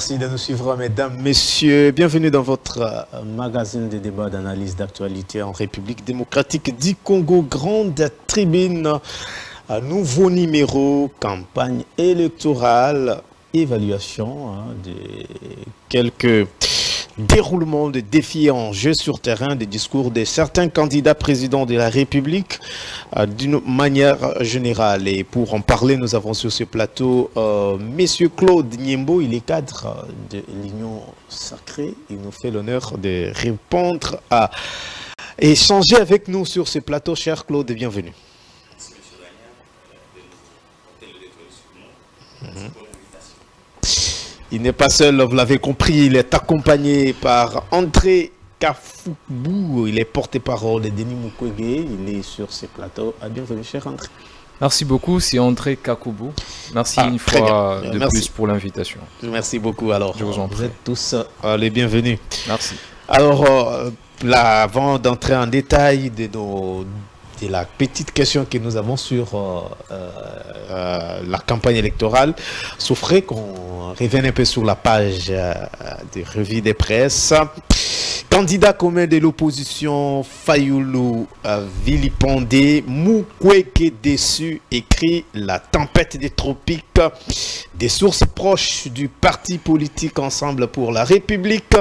Merci de nous suivre, mesdames, messieurs. Bienvenue dans votre euh, magazine de débat d'analyse d'actualité en République démocratique du Congo. Grande tribune, un nouveau numéro, campagne électorale, évaluation hein, de quelques déroulement de défis en jeu sur terrain des discours de certains candidats présidents de la République euh, d'une manière générale. Et pour en parler, nous avons sur ce plateau euh, Monsieur Claude Niembo, il est cadre de l'Union Sacrée. Il nous fait l'honneur de répondre à échanger avec nous sur ce plateau. Cher Claude, bienvenue. Merci, Monsieur il n'est pas seul, vous l'avez compris, il est accompagné par André Kafoubou. Il est porte-parole de Denis Mukwege. Il est sur ce plateau. Ah, bienvenue, cher André. Merci beaucoup, c'est André Kakoubou. Merci ah, une fois de plus pour l'invitation. Merci beaucoup. Alors, Je vous, en vous êtes tous euh, les bienvenus. Merci. Alors, euh, là, avant d'entrer en détail de nos c'est la petite question que nous avons sur euh, euh, la campagne électorale. Souffrez qu'on revienne un peu sur la page euh, des revues des presses. Candidat commun de l'opposition, Fayoulou vilipendé, Mukweke déçu, écrit La tempête des tropiques. Des sources proches du parti politique Ensemble pour la République.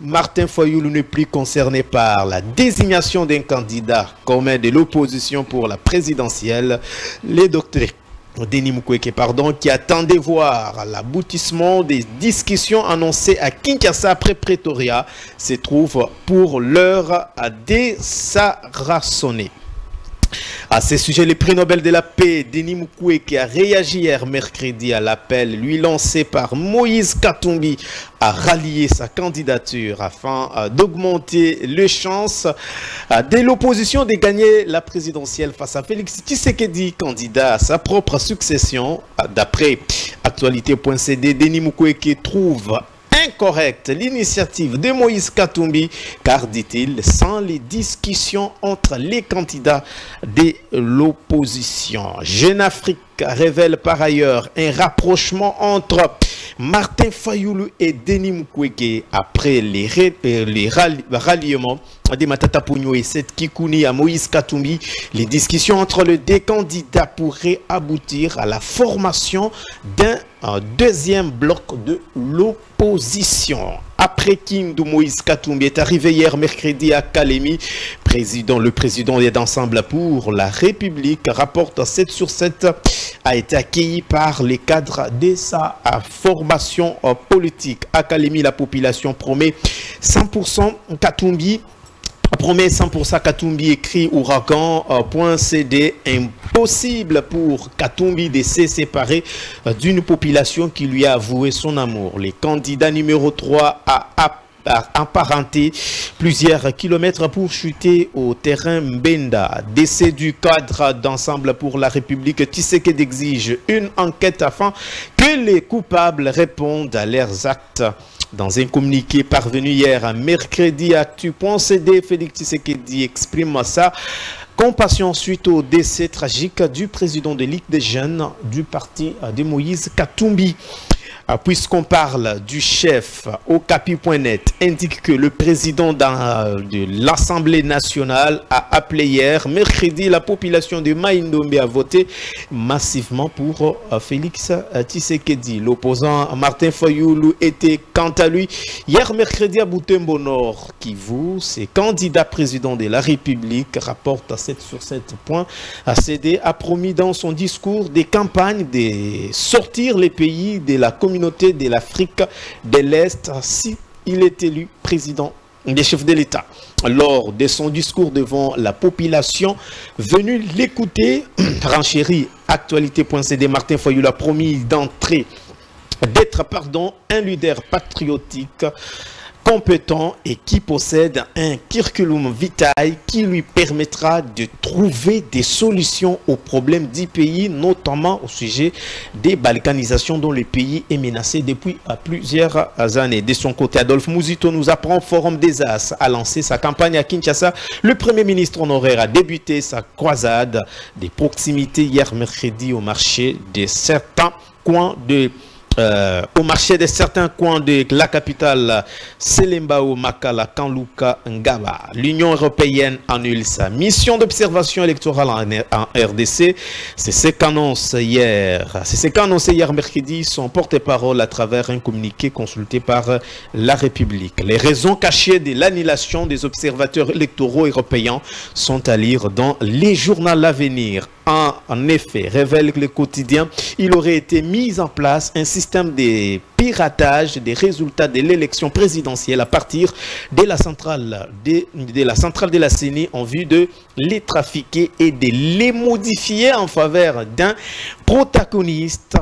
Martin Fayoulou n'est plus concerné par la désignation d'un candidat commun de l'opposition pour la présidentielle. Les docteurs Denis Mukwege, pardon, qui attendait voir l'aboutissement des discussions annoncées à Kinshasa après Pretoria, se trouve pour l'heure à désarraçonner. À ce sujet, le prix Nobel de la paix, Denis Mukwege, a réagi hier mercredi à l'appel lui lancé par Moïse Katumbi à rallier sa candidature afin euh, d'augmenter les chances euh, de l'opposition de gagner la présidentielle face à Félix Tshisekedi, candidat à sa propre succession. D'après actualité.cd, Denis Mukwege trouve incorrecte l'initiative de Moïse Katumbi, car, dit-il, sans les discussions entre les candidats de l'opposition. Jeune Afrique révèle par ailleurs un rapprochement entre Martin Fayoulou et Denis Mukwege après les, les ralliements de Matata Pugno et Seth Kikouni à Moïse Katumbi. Les discussions entre les deux candidats pourraient aboutir à la formation d'un deuxième bloc de l'opposition. Après Kindu Moïse Katumbi est arrivé hier mercredi à Kalemi, président, le président est d'ensemble pour la République rapporte 7 sur 7 a été accueilli par les cadres de sa formation politique. À Kalemi, la population promet 100% Katumbi promet 100% Katumbi écrit ouragan.cd impossible pour Katumbi de se séparer euh, d'une population qui lui a avoué son amour. Les candidats numéro 3 à emparenté plusieurs kilomètres pour chuter au terrain Mbenda. Décès du cadre d'ensemble pour la République Tshisekedi exige une enquête afin que les coupables répondent à leurs actes. Dans un communiqué parvenu hier à mercredi Actu.cd, Félix Tshisekedi exprime sa compassion suite au décès tragique du président de Ligue des jeunes du parti de Moïse Katumbi? Ah, puisqu'on parle du chef au capi.net, indique que le président de l'Assemblée nationale a appelé hier, mercredi, la population de Maïndombe a voté massivement pour euh, Félix Tshisekedi. L'opposant Martin Fayoulou était quant à lui hier mercredi à Boutembo Nord, Kivu, ses candidats président de la République rapporte à 7 sur 7 points. ACD a promis dans son discours des campagnes de sortir les pays de la communauté de l'Afrique de l'Est si il est élu président des chefs de l'État. Lors de son discours devant la population venue l'écouter, renchéri actualité.cd, Martin Foyou a promis d'entrer, d'être, pardon, un leader patriotique compétent et qui possède un curriculum vitae qui lui permettra de trouver des solutions aux problèmes du pays, notamment au sujet des balkanisations dont le pays est menacé depuis plusieurs années. De son côté, Adolphe Mouzito nous apprend Forum des As a lancé sa campagne à Kinshasa. Le Premier ministre honoraire a débuté sa croisade des proximités hier mercredi au marché de certains coins de euh, au marché de certains coins de la capitale Selembao, Makala, Kanluka, Ngaba. L'Union européenne annule sa mission d'observation électorale en, RDC. C'est ce qu'annonce hier, c'est ce hier mercredi son porte-parole à travers un communiqué consulté par la République. Les raisons cachées de l'annulation des observateurs électoraux européens sont à lire dans les journaux L'Avenir. En effet, révèle que le quotidien, il aurait été mis en place un système de piratage des résultats de l'élection présidentielle à partir de la centrale de, la centrale de la en vue de les trafiquer et de les modifier en faveur d'un protagoniste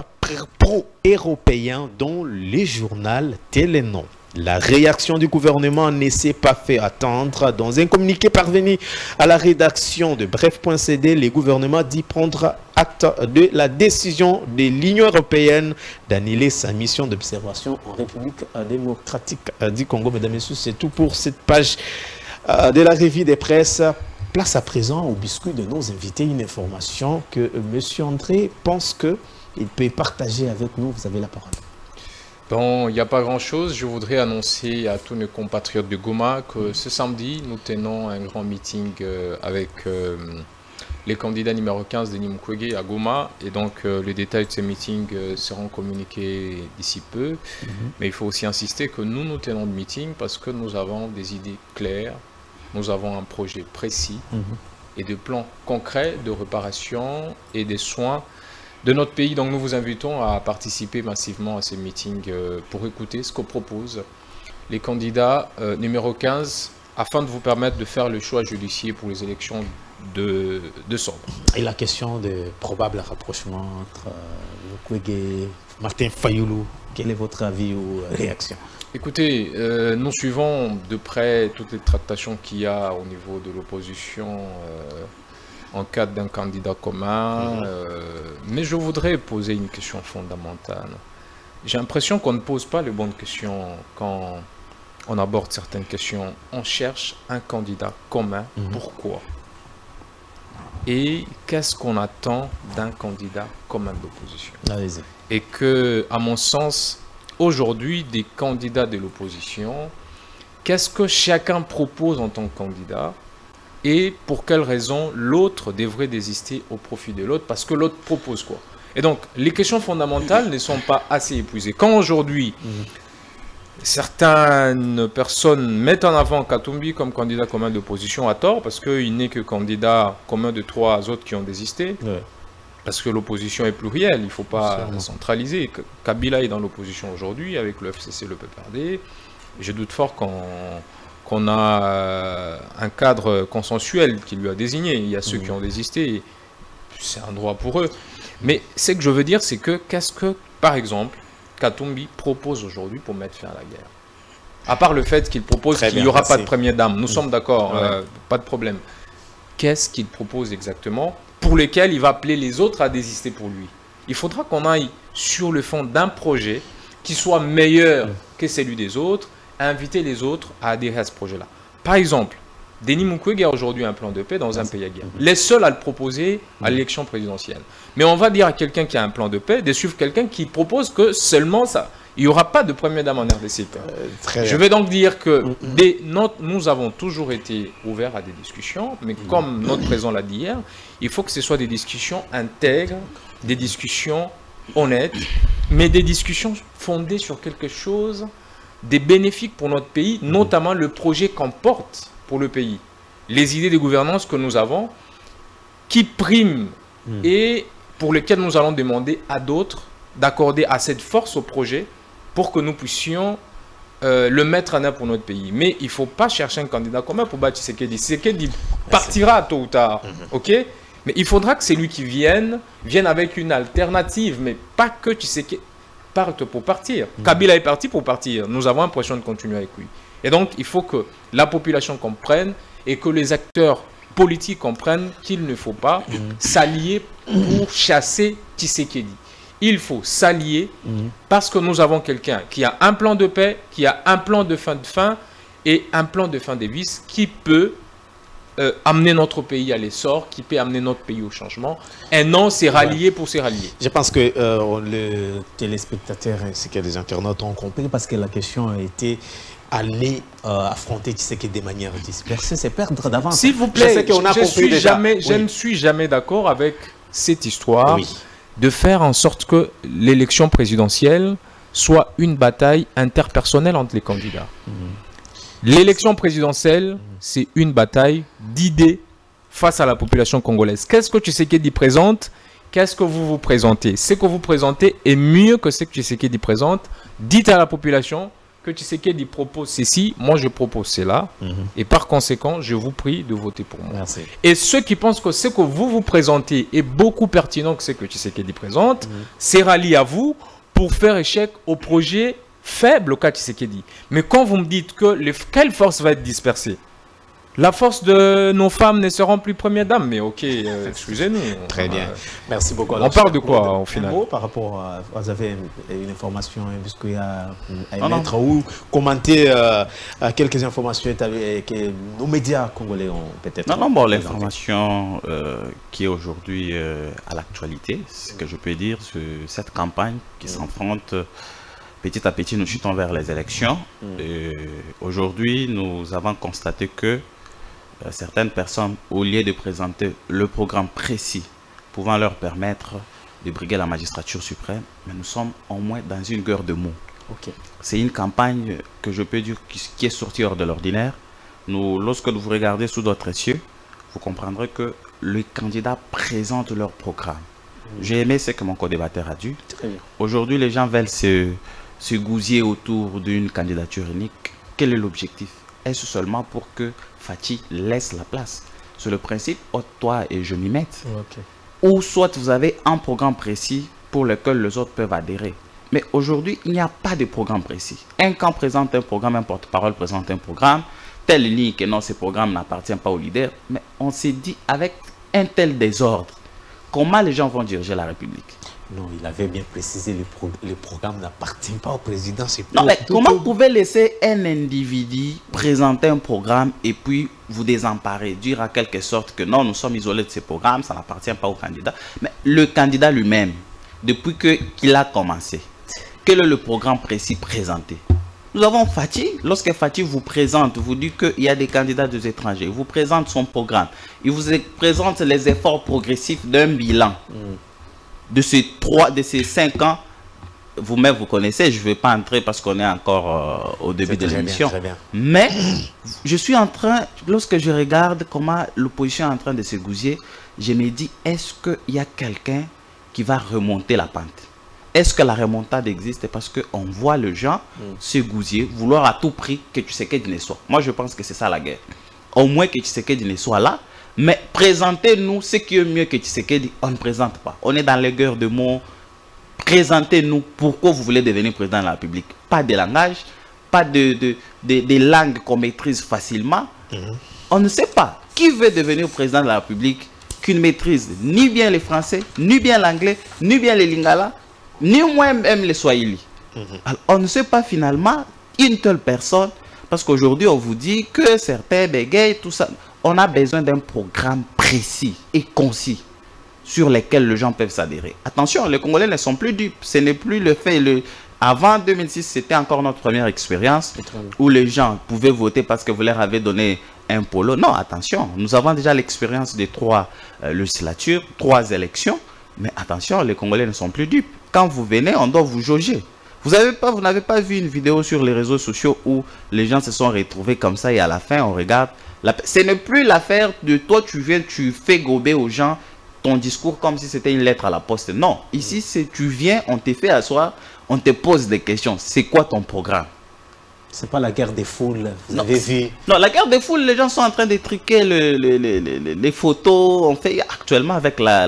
pro-européen dont les journaux Télénon. La réaction du gouvernement ne s'est pas fait attendre. Dans un communiqué parvenu à la rédaction de Bref.cd, le gouvernement dit prendre acte de la décision de l'Union européenne d'annuler sa mission d'observation en République démocratique du Congo. Mesdames et messieurs, c'est tout pour cette page euh, de la revue des presses. Place à présent au biscuit de nos invités une information que M. André pense qu'il peut partager avec nous. Vous avez la parole. Bon, il n'y a pas grand-chose. Je voudrais annoncer à tous nos compatriotes de Goma que ce samedi, nous tenons un grand meeting euh, avec euh, les candidats numéro 15 de Nimkwege à Goma. Et donc, euh, les détails de ce meeting seront communiqués d'ici peu. Mhm. Mais il faut aussi insister que nous, nous tenons le meeting parce que nous avons des idées claires, nous avons un projet précis mhm. et des plans concrets de réparation et des soins de notre pays. Donc nous vous invitons à participer massivement à ces meetings euh, pour écouter ce que proposent les candidats euh, numéro 15 afin de vous permettre de faire le choix judiciaire pour les élections de décembre. Et la question des probables rapprochements entre euh, Martin Fayoulou, quel est votre avis ou réaction? Écoutez, nous suivons de près toutes les tractations qu'il y a au niveau de l'opposition en cas d'un candidat commun. Mhm. Euh, mais je voudrais poser une question fondamentale. J'ai l'impression qu'on ne pose pas les bonnes questions quand on aborde certaines questions. On cherche un candidat commun. Mhm. Pourquoi? Et qu'est-ce qu'on attend d'un candidat commun d'opposition? Et que, à mon sens, aujourd'hui, des candidats de l'opposition, qu'est-ce que chacun propose en tant que candidat? Et pour quelle raison l'autre devrait désister au profit de l'autre parce que l'autre propose quoi. Et donc, les questions fondamentales ne sont pas assez épuisées. Quand aujourd'hui, certaines personnes mettent en avant Katumbi comme candidat commun d'opposition à tort, parce qu'il n'est que candidat commun de trois autres qui ont désisté, parce que l'opposition est plurielle, il ne faut pas centraliser. Kabila est dans l'opposition aujourd'hui avec le FCC, le PPRD. Je doute fort qu'on qu'on a euh, un cadre consensuel qui lui a désigné. Il y a ceux qui ont désisté, c'est un droit pour eux. Mais ce que je veux dire, c'est que qu'est-ce que, par exemple, Katumbi propose aujourd'hui pour mettre fin à la guerre? À part le fait qu'il propose qu'il n'y aura pas de première dame, nous sommes d'accord, euh, pas de problème. Qu'est-ce qu'il propose exactement pour lequel il va appeler les autres à désister pour lui? Il faudra qu'on aille sur le fond d'un projet qui soit meilleur que celui des autres inviter les autres à adhérer à ce projet-là. Par exemple, Denis Mukwege a aujourd'hui un plan de paix dans un pays à guerre. Les seuls à le proposer à l'élection présidentielle. Mais on va dire à quelqu'un qui a un plan de paix de suivre quelqu'un qui propose que seulement ça. Il n'y aura pas de première dame en RDC. Euh, Je vais donc dire que des, nous avons toujours été ouverts à des discussions, mais mm. comme notre président l'a dit hier, il faut que ce soit des discussions intègres, des discussions honnêtes, mais des discussions fondées sur quelque chose des bénéfices pour notre pays, notamment le projet qu'on porte pour le pays. Les idées de gouvernance que nous avons, qui priment hmm. et pour lesquelles nous allons demander à d'autres d'accorder assez de force au projet pour que nous puissions euh, le mettre en œuvre pour notre pays. Mais il ne faut pas chercher un candidat commun pour battre Tshisekedi. Tshisekedi partira tôt ou tard, hmm. ok? Mais il faudra que celui qui vienne, vienne avec une alternative, mais pas que Tshisekedi partent pour partir. Mm. Kabila est parti pour partir. Nous avons l'impression de continuer avec lui. Et donc, il faut que la population comprenne et que les acteurs politiques comprennent qu'il ne faut pas mm. s'allier pour chasser Tshisekedi. Il faut s'allier parce que nous avons quelqu'un qui a un plan de paix, qui a un plan de fin de fin et un plan de fin des vices qui peut euh, amener notre pays à l'essor, qui peut amener notre pays au changement. Un non, c'est rallier pour se rallier. Je pense que euh, les téléspectateurs ainsi que les internautes ont compris parce que la question a été aller euh, affronter Tshisekedi de manière dispersée, c'est perdre d'avance. S'il vous plaît, je, suis jamais, je ne suis jamais d'accord avec cette histoire de faire en sorte que l'élection présidentielle soit une bataille interpersonnelle entre les candidats. Mhm. L'élection présidentielle, c'est une bataille d'idées face à la population congolaise. Qu'est-ce que Tshisekedi présente? Qu'est-ce que vous vous présentez? Ce que vous présentez est mieux que ce que Tshisekedi présente. Dites à la population que Tshisekedi propose ceci, moi je propose cela. Mhm. Et par conséquent, je vous prie de voter pour moi. Et ceux qui pensent que ce que vous vous présentez est beaucoup pertinent que ce que Tshisekedi présente, mhm. c'est rallié à vous pour faire échec au projet faible au cas dit. Mais quand vous me dites que les, quelle force va être dispersée? La force de nos femmes ne seront plus premières dames, mais ok, euh, excusez-nous. Très bien. Merci beaucoup. on parle de quoi au final? Par rapport à. Vous avez une information, hein, puisqu'il y a à mettre ou commenter euh, quelques informations que nos médias congolais ont peut-être. Non, non, bon, l'information euh, qui est aujourd'hui à l'actualité, ce que je peux dire, c'est cette campagne qui s'enfronte petit à petit, nous chutons vers les élections. Mm. Aujourd'hui, nous avons constaté que euh, certaines personnes, au lieu de présenter le programme précis pouvant leur permettre de briguer la magistrature suprême, mais nous sommes au moins dans une guerre de mots. C'est une campagne que je peux dire qui est sortie hors de l'ordinaire. Nous, lorsque vous regardez sous d'autres cieux, vous comprendrez que les candidats présentent leur programme. Mm. J'ai aimé ce que mon co-débatteur a dit. Aujourd'hui, les gens veulent se, se gousier autour d'une candidature unique. Quel est l'objectif? Est-ce seulement pour que Fatih laisse la place? C'est le principe, oh, toi et je m'y mette. Ou soit vous avez un programme précis pour lequel les autres peuvent adhérer. Mais aujourd'hui, il n'y a pas de programme précis. Un camp présente un programme, un porte-parole présente un programme. Telle ligne que non, ce programme n'appartient pas au leader. Mais on s'est dit, avec un tel désordre, comment les gens vont diriger la République? Non, il avait bien précisé, le, le programme n'appartient pas au président. Non, mais comment vous pouvez laisser un individu présenter un programme et puis vous désemparer, dire à quelque sorte que non, nous sommes isolés de ce programme, ça n'appartient pas au candidat. Mais le candidat lui-même, depuis qu'il a commencé, quel est le programme précis présenté? Nous avons Fatih. Lorsque Fatih vous présente, vous dit qu'il y a des candidats des étrangers, il vous présente son programme, il vous présente les efforts progressifs d'un bilan. Mm de ces trois, de ces cinq ans, vous-même vous connaissez, je ne vais pas entrer parce qu'on est encore euh, au début de l'émission. Mais je suis en train, lorsque je regarde comment l'opposition est en train de se gousier, je me dis, est-ce qu'il y a quelqu'un qui va remonter la pente? Est-ce que la remontade existe Parce qu'on voit les gens mm. se gousier, vouloir à tout prix que tu sais qu'il ne soit. Moi, je pense que c'est ça la guerre. Au moins que tu sais qu'il ne soit là, mais présentez-nous ce qui est mieux que Tshisekedi. On ne présente pas. On est dans les guerres de mots. Présentez-nous pourquoi vous voulez devenir président de la République. Pas de langage, pas de, de, langues qu'on maîtrise facilement. Mhm. On ne sait pas. Qui veut devenir président de la République qui ne maîtrise ni bien les Français, ni bien l'anglais, ni bien les Lingala, ni moins même les Swahili. Mhm. on ne sait pas finalement une telle personne parce qu'aujourd'hui, on vous dit que certains bégayent, tout ça on a besoin d'un programme précis et concis sur lequel les gens peuvent s'adhérer. Attention, les Congolais ne sont plus dupes. Ce n'est plus le fait. Le... Avant 2006, c'était encore notre première expérience où les gens pouvaient voter parce que vous leur avez donné un polo. Non, attention, nous avons déjà l'expérience des trois euh, législatures, trois élections. Mais attention, les Congolais ne sont plus dupes. Quand vous venez, on doit vous jauger. Vous n'avez pas, vous n'avez pas vu une vidéo sur les réseaux sociaux où les gens se sont retrouvés comme ça et à la fin, on regarde ce n'est plus l'affaire de toi, tu viens, tu fais gober aux gens ton discours comme si c'était une lettre à la poste. Non, ici, c'est tu viens, on te fait asseoir, on te pose des questions. C'est quoi ton programme? C'est pas la guerre des foules, vous non, avez vu Non, la guerre des foules, les gens sont en train de truquer les photos. On fait actuellement avec la,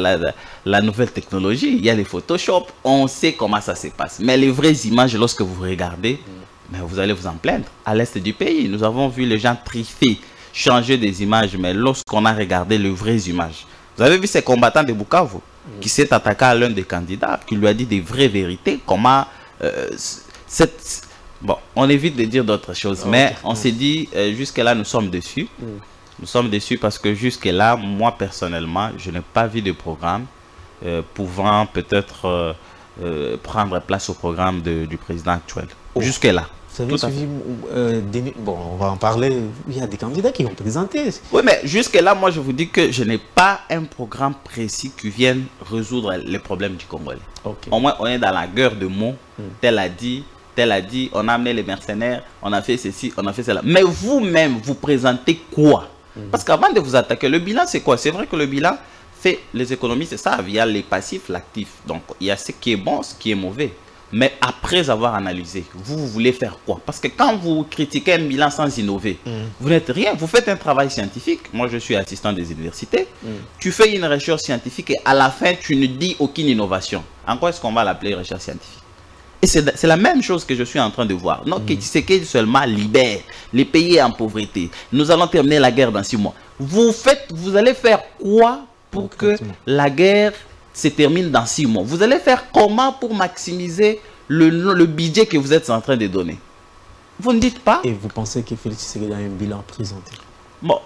la, nouvelle technologie, il y a les Photoshop, on sait comment ça se passe. Mais les vraies images, lorsque vous regardez, mais vous allez vous en plaindre. À l'est du pays, nous avons vu les gens triffer changer des images, mais lorsqu'on a regardé les vraies images, vous avez vu ces combattants de Bukavu qui s'est attaqué à l'un des candidats, qui lui a dit des vraies vérités, comment euh, Bon, on évite de dire d'autres choses, mais on s'est dit, euh, jusque-là, nous sommes dessus. Mm. Nous sommes déçus parce que jusque-là, moi personnellement, je n'ai pas vu de programme euh, pouvant peut-être prendre place au programme du président actuel. Oh. Jusque-là. Bon, on va en parler. Il y a des candidats qui ont présenté. Oui, mais jusque-là, moi, je vous dis que je n'ai pas un programme précis qui vienne résoudre les problèmes du Congolais. Au moins, on est dans la guerre de mots. Hmm. Tel a dit, tel a dit, on a amené les mercenaires, on a fait ceci, on a fait cela. Mais vous-même, vous présentez quoi? Hmm. Parce qu'avant de vous attaquer, le bilan, c'est quoi? C'est vrai que le bilan, fait les économies, c'est ça, via les passifs, l'actif. Donc, il y a ce qui est bon, ce qui est mauvais. Mais après avoir analysé, vous, voulez faire quoi? Parce que quand vous critiquez un bilan sans innover, mm. vous n'êtes rien. Vous faites un travail scientifique. Moi, je suis assistant des universités. Mm. Tu fais une recherche scientifique et à la fin, tu ne dis aucune innovation. En quoi est-ce qu'on va l'appeler recherche scientifique? Et c'est la même chose que je suis en train de voir. Non, mm. qui seulement libère les pays en pauvreté. Nous allons terminer la guerre dans six mois. Vous faites, vous allez faire quoi pour que la guerre se termine dans six mois. Vous allez faire comment pour maximiser le, le budget que vous êtes en train de donner? Vous ne dites pas. Et vous pensez que Félix Tshisekedi a un bilan présenté? Bon,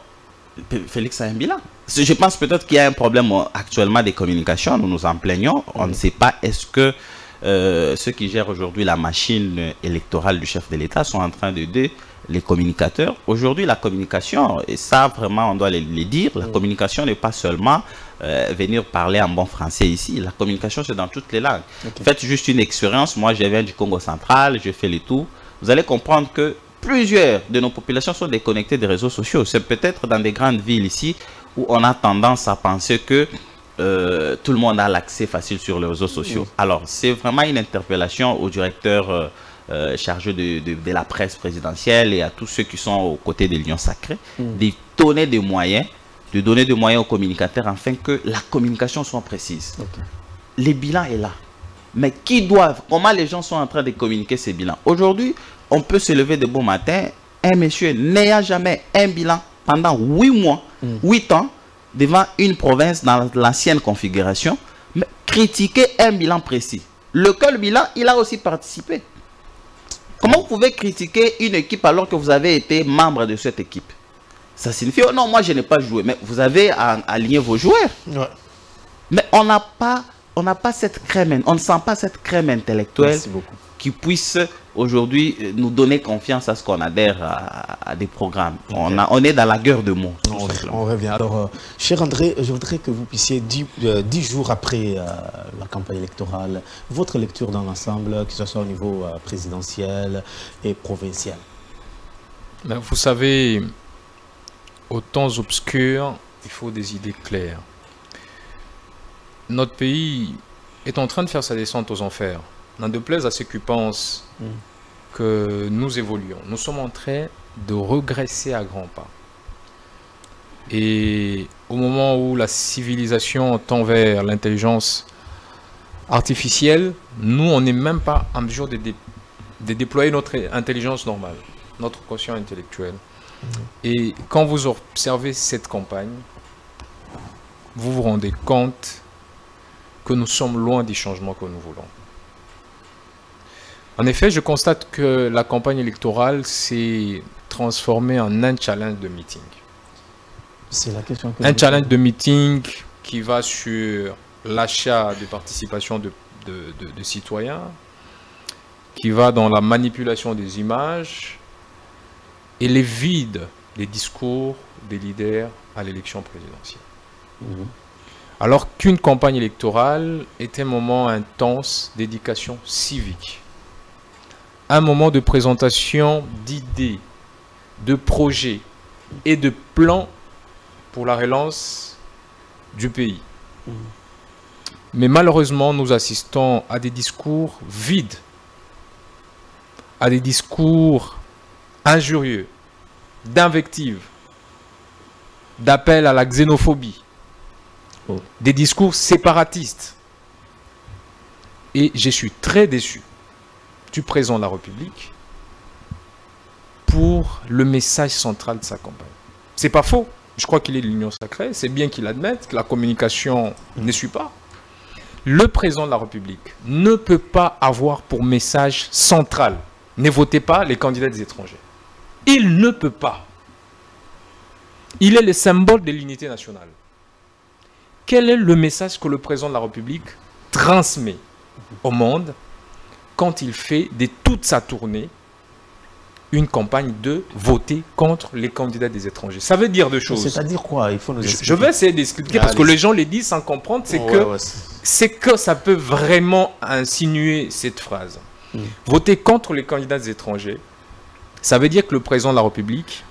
Félix a un bilan. Je pense peut-être qu'il y a un problème euh, actuellement des communications. Nous nous en plaignons. On ne sait pas est-ce que euh, ceux qui gèrent aujourd'hui la machine électorale du chef de l'État sont en train de dire les communicateurs. Aujourd'hui, la communication, et ça vraiment on doit le, dire, la mm. communication n'est pas seulement euh, venir parler en bon français ici. La communication, c'est dans toutes les langues. Faites juste une expérience. Moi, je viens du Congo central, je fais les tours. Vous allez comprendre que plusieurs de nos populations sont déconnectées des réseaux sociaux. C'est peut-être dans des grandes villes ici où on a tendance à penser que euh, tout le monde a l'accès facile sur les réseaux sociaux. Alors, c'est vraiment une interpellation au directeur euh, euh, chargé de, la presse présidentielle et à tous ceux qui sont aux côtés mm. de donner des moyens, de donner des moyens aux communicateurs afin que la communication soit précise. Les bilans est là. Mais qui doivent, comment les gens sont en train de communiquer ces bilans? Aujourd'hui, on peut se lever de bon matin, un monsieur n'ayant jamais un bilan pendant huit mois, mm. huit ans, devant une province dans l'ancienne configuration, mais critiquer un bilan précis. Lequel bilan, il a aussi participé. Comment vous pouvez critiquer une équipe alors que vous avez été membre de cette équipe? Ça signifie, oh non, moi je n'ai pas joué. Mais vous avez aligné vos joueurs. Mais on n'a pas, on n'a pas cette crème, on ne sent pas cette crème intellectuelle qui puisse aujourd'hui euh, nous donner confiance à ce qu'on adhère à, des programmes. On, a, on est dans la guerre de mots. On, revient. Alors, euh, cher André, je voudrais que vous puissiez, dix, euh, jours après la campagne électorale, votre lecture dans l'ensemble, que ce soit au niveau présidentiel et provincial. Ben, vous savez, aux temps obscurs, il faut des idées claires. Notre pays est en train de faire sa descente aux enfers n'en déplaise à ceux qui pensent mm. que nous évoluons. Nous sommes en train de regresser à grands pas. Et au moment où la civilisation tend vers l'intelligence artificielle, nous, on n'est même pas en mesure de, déployer notre intelligence normale, notre quotient intellectuel. Et quand vous observez cette campagne, vous vous rendez compte que nous sommes loin des changements que nous voulons. En effet, je constate que la campagne électorale s'est transformée en un challenge de meeting. C'est la question Un challenge de meeting qui va sur l'achat de participation de, de, citoyens, qui va dans la manipulation des images et les vides des discours des leaders à l'élection présidentielle. Mhm. Alors qu'une campagne électorale est un moment intense d'éducation civique un moment de présentation d'idées, de projets et de plans pour la relance du pays. Mais malheureusement, nous assistons à des discours vides, à des discours injurieux, d'invectives, d'appel à la xénophobie, oh. des discours séparatistes. Et je suis très déçu du président de la République pour le message central de sa campagne. C'est pas faux. Je crois qu'il est de l'Union sacrée. C'est bien qu'il admette que la communication ne suit pas. Le président de la République ne peut pas avoir pour message central ne votez pas les candidats des étrangers. Il ne peut pas. Il est le symbole de l'unité nationale. Quel est le message que le président de la République transmet au monde quand il fait de toute sa tournée une campagne de voter contre les candidats des étrangers? Ça veut dire deux choses. C'est-à-dire quoi? Il faut nous je, je vais essayer d'expliquer parce que les gens les disent sans comprendre. C'est que, c'est que ça peut vraiment insinuer cette phrase. Hmm. Voter contre les candidats des étrangers, ça veut dire que le président de la République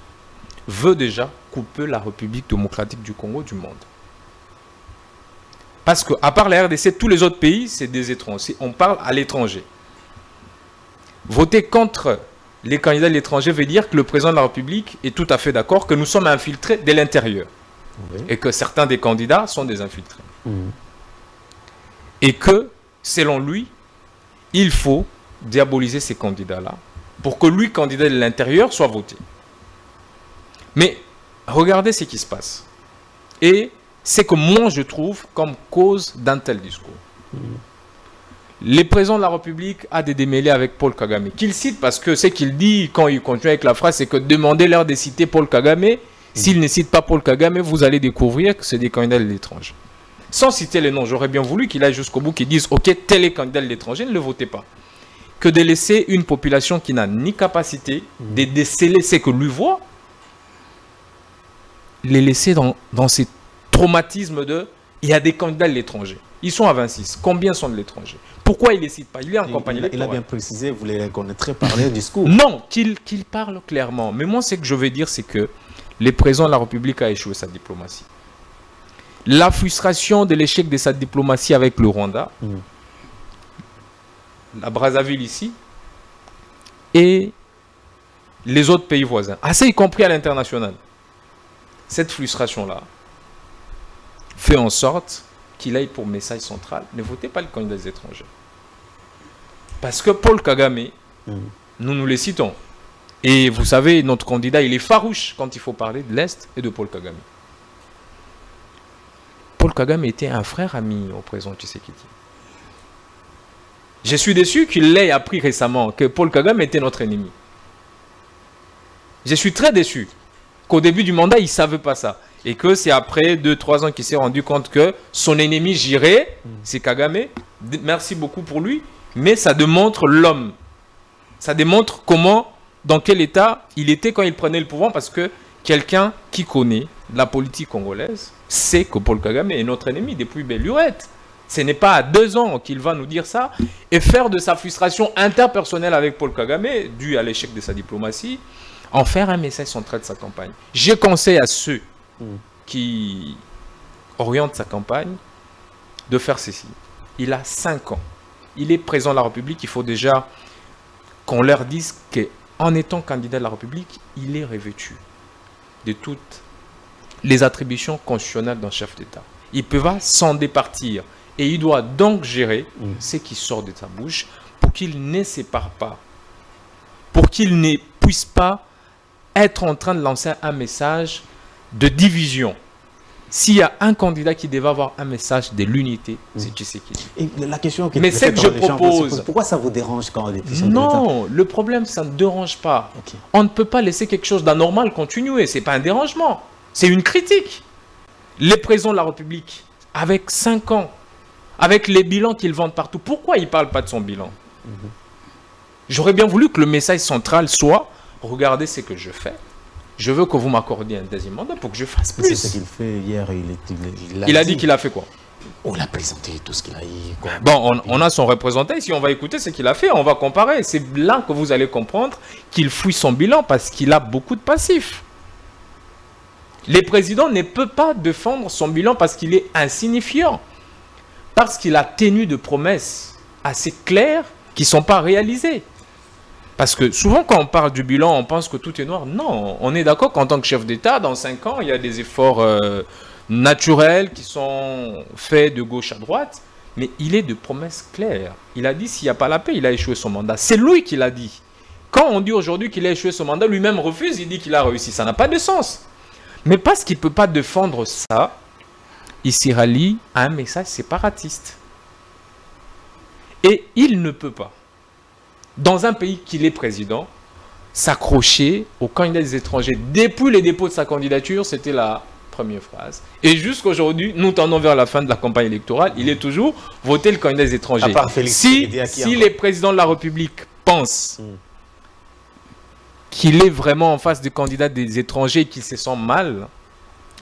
veut déjà couper la République démocratique du Congo du monde. Parce qu'à part la RDC, tous les autres pays, c'est des étrangers. On parle à l'étranger. Voter contre les candidats de l'étranger veut dire que le président de la République est tout à fait d'accord que nous sommes infiltrés de l'intérieur. Et que certains des candidats sont des infiltrés. Mhm. Et que, selon lui, il faut diaboliser ces candidats-là pour que lui, candidat de l'intérieur, soit voté. Mais regardez ce qui se passe. Et c'est que moi, je trouve comme cause d'un tel discours. Mhm le président de la République a des démêlés avec Paul Kagame. Qu'il cite parce que ce qu'il dit quand il continue avec la phrase, c'est que demandez-leur de citer Paul Kagame. S'il ne cite pas Paul Kagame, vous allez découvrir que c'est des candidats de l'étranger. Sans citer les noms, j'aurais bien voulu qu'il aille jusqu'au bout, qu'il dise Ok, tel est candidat de l'étranger, ne le votez pas. Que de laisser une population qui n'a ni capacité de déceler ce que lui voit, les laisser dans, dans ces traumatismes de il y a des candidats de l'étranger. Ils sont à 26. Combien sont de l'étranger? Pourquoi il ne les cite pas? Il est en campagne il, il, a bien précisé, vous les reconnaîtrez par les discours. Non, qu'il parle clairement. Mais moi, ce que je veux dire, c'est que le président de la République a échoué sa diplomatie. La frustration de l'échec de sa diplomatie avec le Rwanda, mm. La Brazzaville ici, et les autres pays voisins, assez y compris à l'international. Cette frustration-là fait en sorte qu'il aille pour message central, ne votez pas le candidat des étrangers. Parce que Paul Kagame, mm. nous nous les citons. Et vous savez, notre candidat, il est farouche quand il faut parler de l'Est et de Paul Kagame. Paul Kagame était un frère ami au président Tshisekedi. Je suis déçu qu'il l'ait appris récemment que Paul Kagame était notre ennemi. Je suis très déçu qu'au début du mandat, il ne savait pas ça. Et que c'est après 2-3 ans qu'il s'est rendu compte que son ennemi j'irai, c'est Kagame. Merci beaucoup pour lui. Mais ça démontre l'homme. Ça démontre comment, dans quel état il était quand il prenait le pouvoir. Parce que quelqu'un qui connaît la politique congolaise sait que Paul Kagame est notre ennemi depuis belle lurette. Ce n'est pas à deux ans qu'il va nous dire ça et faire de sa frustration interpersonnelle avec Paul Kagame, due à l'échec de sa diplomatie, en faire un message central de sa campagne. Je conseille à ceux qui oriente sa campagne de faire ceci. Il a cinq ans. Il est président de la République. Il faut déjà qu'on leur dise qu'en étant candidat de la République, il est revêtu de toutes les attributions constitutionnelles d'un chef d'État. Il peut pas s'en départir. Et il doit donc gérer mm. ce qui sort de sa bouche pour qu'il ne sépare pas, pour qu'il ne puisse pas être en train de lancer un message de division. S'il y a un candidat qui devait avoir un message de l'unité, c'est mm. Tshisekedi. Et la question que Mais ce que je propose... pourquoi ça vous dérange quand on est Non, le problème, ça ne dérange pas. On ne peut pas laisser quelque chose d'anormal continuer. Ce n'est pas un dérangement. C'est une critique. Les présidents de la République, avec 5 ans, avec les bilans qu'ils vendent partout, pourquoi ils ne parlent pas de son bilan mhm. J'aurais bien voulu que le message central soit, regardez ce que je fais, je veux que vous m'accordiez un deuxième mandat pour que je fasse plus. C'est ce qu'il fait hier. Il, a, dit, qu'il a fait quoi On a présenté tout ce qu'il a dit. Bon, on, a son représentant. Si on va écouter ce qu'il a fait, on va comparer. C'est là que vous allez comprendre qu'il fouille son bilan parce qu'il a beaucoup de passifs. Le président ne peut pas défendre son bilan parce qu'il est insignifiant. Parce qu'il a tenu de promesses assez claires qui ne sont pas réalisées. Parce que souvent, quand on parle du bilan, on pense que tout est noir. Non, on est d'accord qu'en tant que chef d'État, dans 5 ans, il y a des efforts euh, naturels qui sont faits de gauche à droite. Mais il est de promesses claires. Il a dit s'il n'y a pas la paix, il a échoué son mandat. C'est lui qui l'a dit. Quand on dit aujourd'hui qu'il a échoué son mandat, lui-même refuse, il dit qu'il a réussi. Ça n'a pas de sens. Mais parce qu'il ne peut pas défendre ça, il s'y rallie à un message séparatiste. Et il ne peut pas dans un pays qu'il est président, s'accrocher aux candidats des étrangers. Depuis le dépôt de sa candidature, c'était la première phrase. Et jusqu'aujourd'hui, nous tendons vers la fin de la campagne électorale, il est toujours voté le candidat des étrangers. Si, si les présidents de la République pensent hmm. qu'il est vraiment en face des candidats des étrangers et qu'il se sent mal,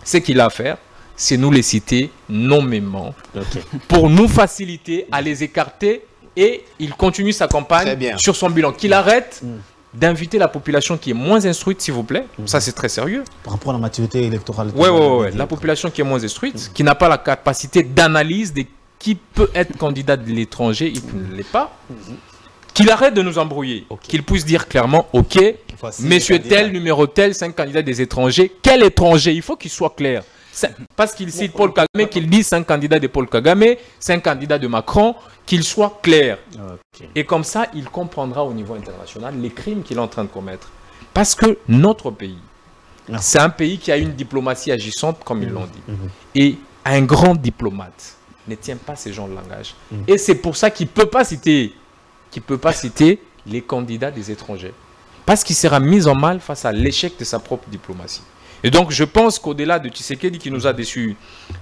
ce qu'il a à faire, c'est nous les citer nommément pour nous faciliter à les écarter et il continue sa campagne sur son bilan. Qu'il arrête hmm d'inviter la population qui est moins instruite, s'il vous plaît. Mhm. Ça, c'est très sérieux. Par rapport à la maturité électorale. Oui, oui, oui. La population qui est moins instruite, qui n'a pas la capacité d'analyse de qui peut être candidat de l'étranger, il ne l'est pas. Qu'il arrête de nous embrouiller. Qu'il puisse dire clairement, OK, messieurs tel, numéro tel, cinq candidats des étrangers. Quel étranger? Il faut qu'il soit clair. Parce qu'il cite Paul Kagame, qu'il dit cinq candidats de Paul Kagame, cinq candidats de Macron, qu'il soit clair. Et comme ça, il comprendra au niveau international les crimes qu'il est en train de commettre. Parce que notre pays, c'est un pays qui a une diplomatie agissante, comme ils l'ont dit. Mhm. Et un grand diplomate ne tient pas ces gens de langage. Mhm. Et c'est pour ça qu'il ne peut pas citer, qu'il peut pas citer les candidats des étrangers. Parce qu'il sera mis en mal face à l'échec de sa propre diplomatie. Et donc, je pense qu'au-delà de Tshisekedi qui nous a déçus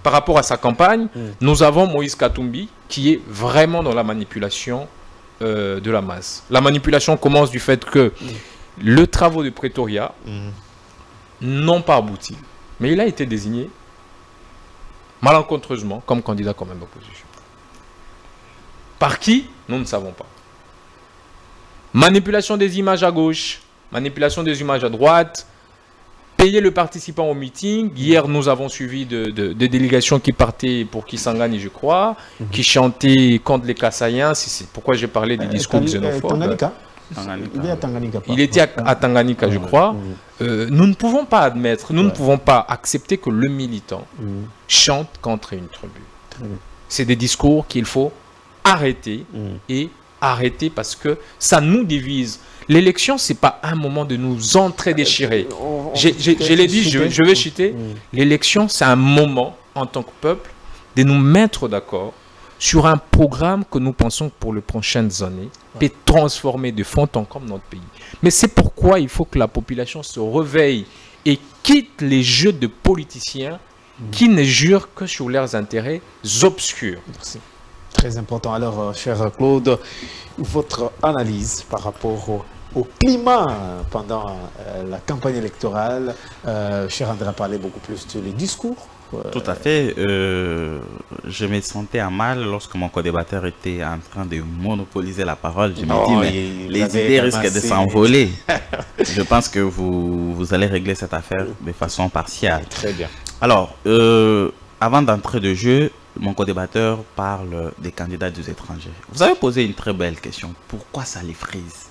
par rapport à sa campagne, mm. nous avons Moïse Katumbi qui est vraiment dans la manipulation euh, de la masse. La manipulation commence du fait que mm. le travaux de Pretoria mm. n'ont pas abouti. Mais il a été désigné malencontreusement comme candidat quand même d'opposition. Par qui? Nous ne savons pas. Manipulation des images à gauche, manipulation des images à droite, payer le participant au meeting. Hier, nous avons suivi de, délégations qui partaient pour Kisangani, je crois, mhm. qui chantaient contre les Kassaïens. C'est pourquoi j'ai parlé des euh, discours xénophobes. Il était à, Tanganyika, je crois. Euh, nous ne pouvons pas admettre, nous ne pouvons pas accepter que le militant mhm. chante contre une tribu. C'est des discours qu'il faut arrêter mhm. et arrêter parce que ça nous divise. L'élection, c'est pas un moment de nous entrer déchirer. Je l'ai dit, je, vais chuter. Mm. L'élection, c'est un moment, en tant que peuple, de nous mettre d'accord sur un programme que nous pensons pour les prochaines années peut transformer de fond en comble notre pays. Mais c'est pourquoi il faut que la population se réveille et quitte les jeux de politiciens mm. qui ne jurent que sur leurs intérêts obscurs. Merci. Très important. Alors, euh, cher Claude, votre analyse par rapport au au climat pendant euh, la campagne électorale. Euh, cher André a parlé beaucoup plus de les discours. Euh, Tout à fait. je me sentais à mal lorsque mon co-débatteur était en train de monopoliser la parole. Je me dis, mais les idées risquent de s'envoler. je pense que vous, vous allez régler cette affaire de façon partielle. Très bien. Alors, avant d'entrer de jeu, mon co-débatteur parle des candidats des étrangers. Vous avez posé une très belle question. Pourquoi ça les frise?